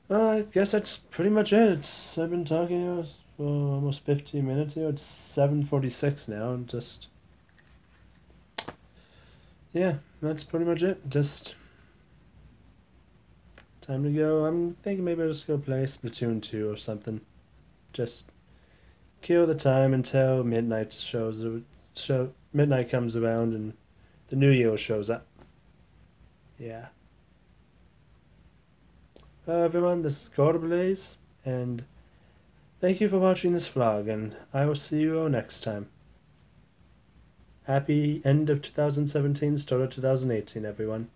Well, I guess that's pretty much it. It's, I've been talking for almost 15 minutes here. It's 7.46 now and just... Yeah, that's pretty much it. Just... Time to go. I'm thinking maybe I'll just go play Splatoon 2 or something. Just kill the time until midnight shows uh, show midnight comes around and the new year shows up. Yeah. Hello everyone, this is Blaze, and thank you for watching this vlog, and I will see you all next time. Happy end of 2017, start of 2018, everyone.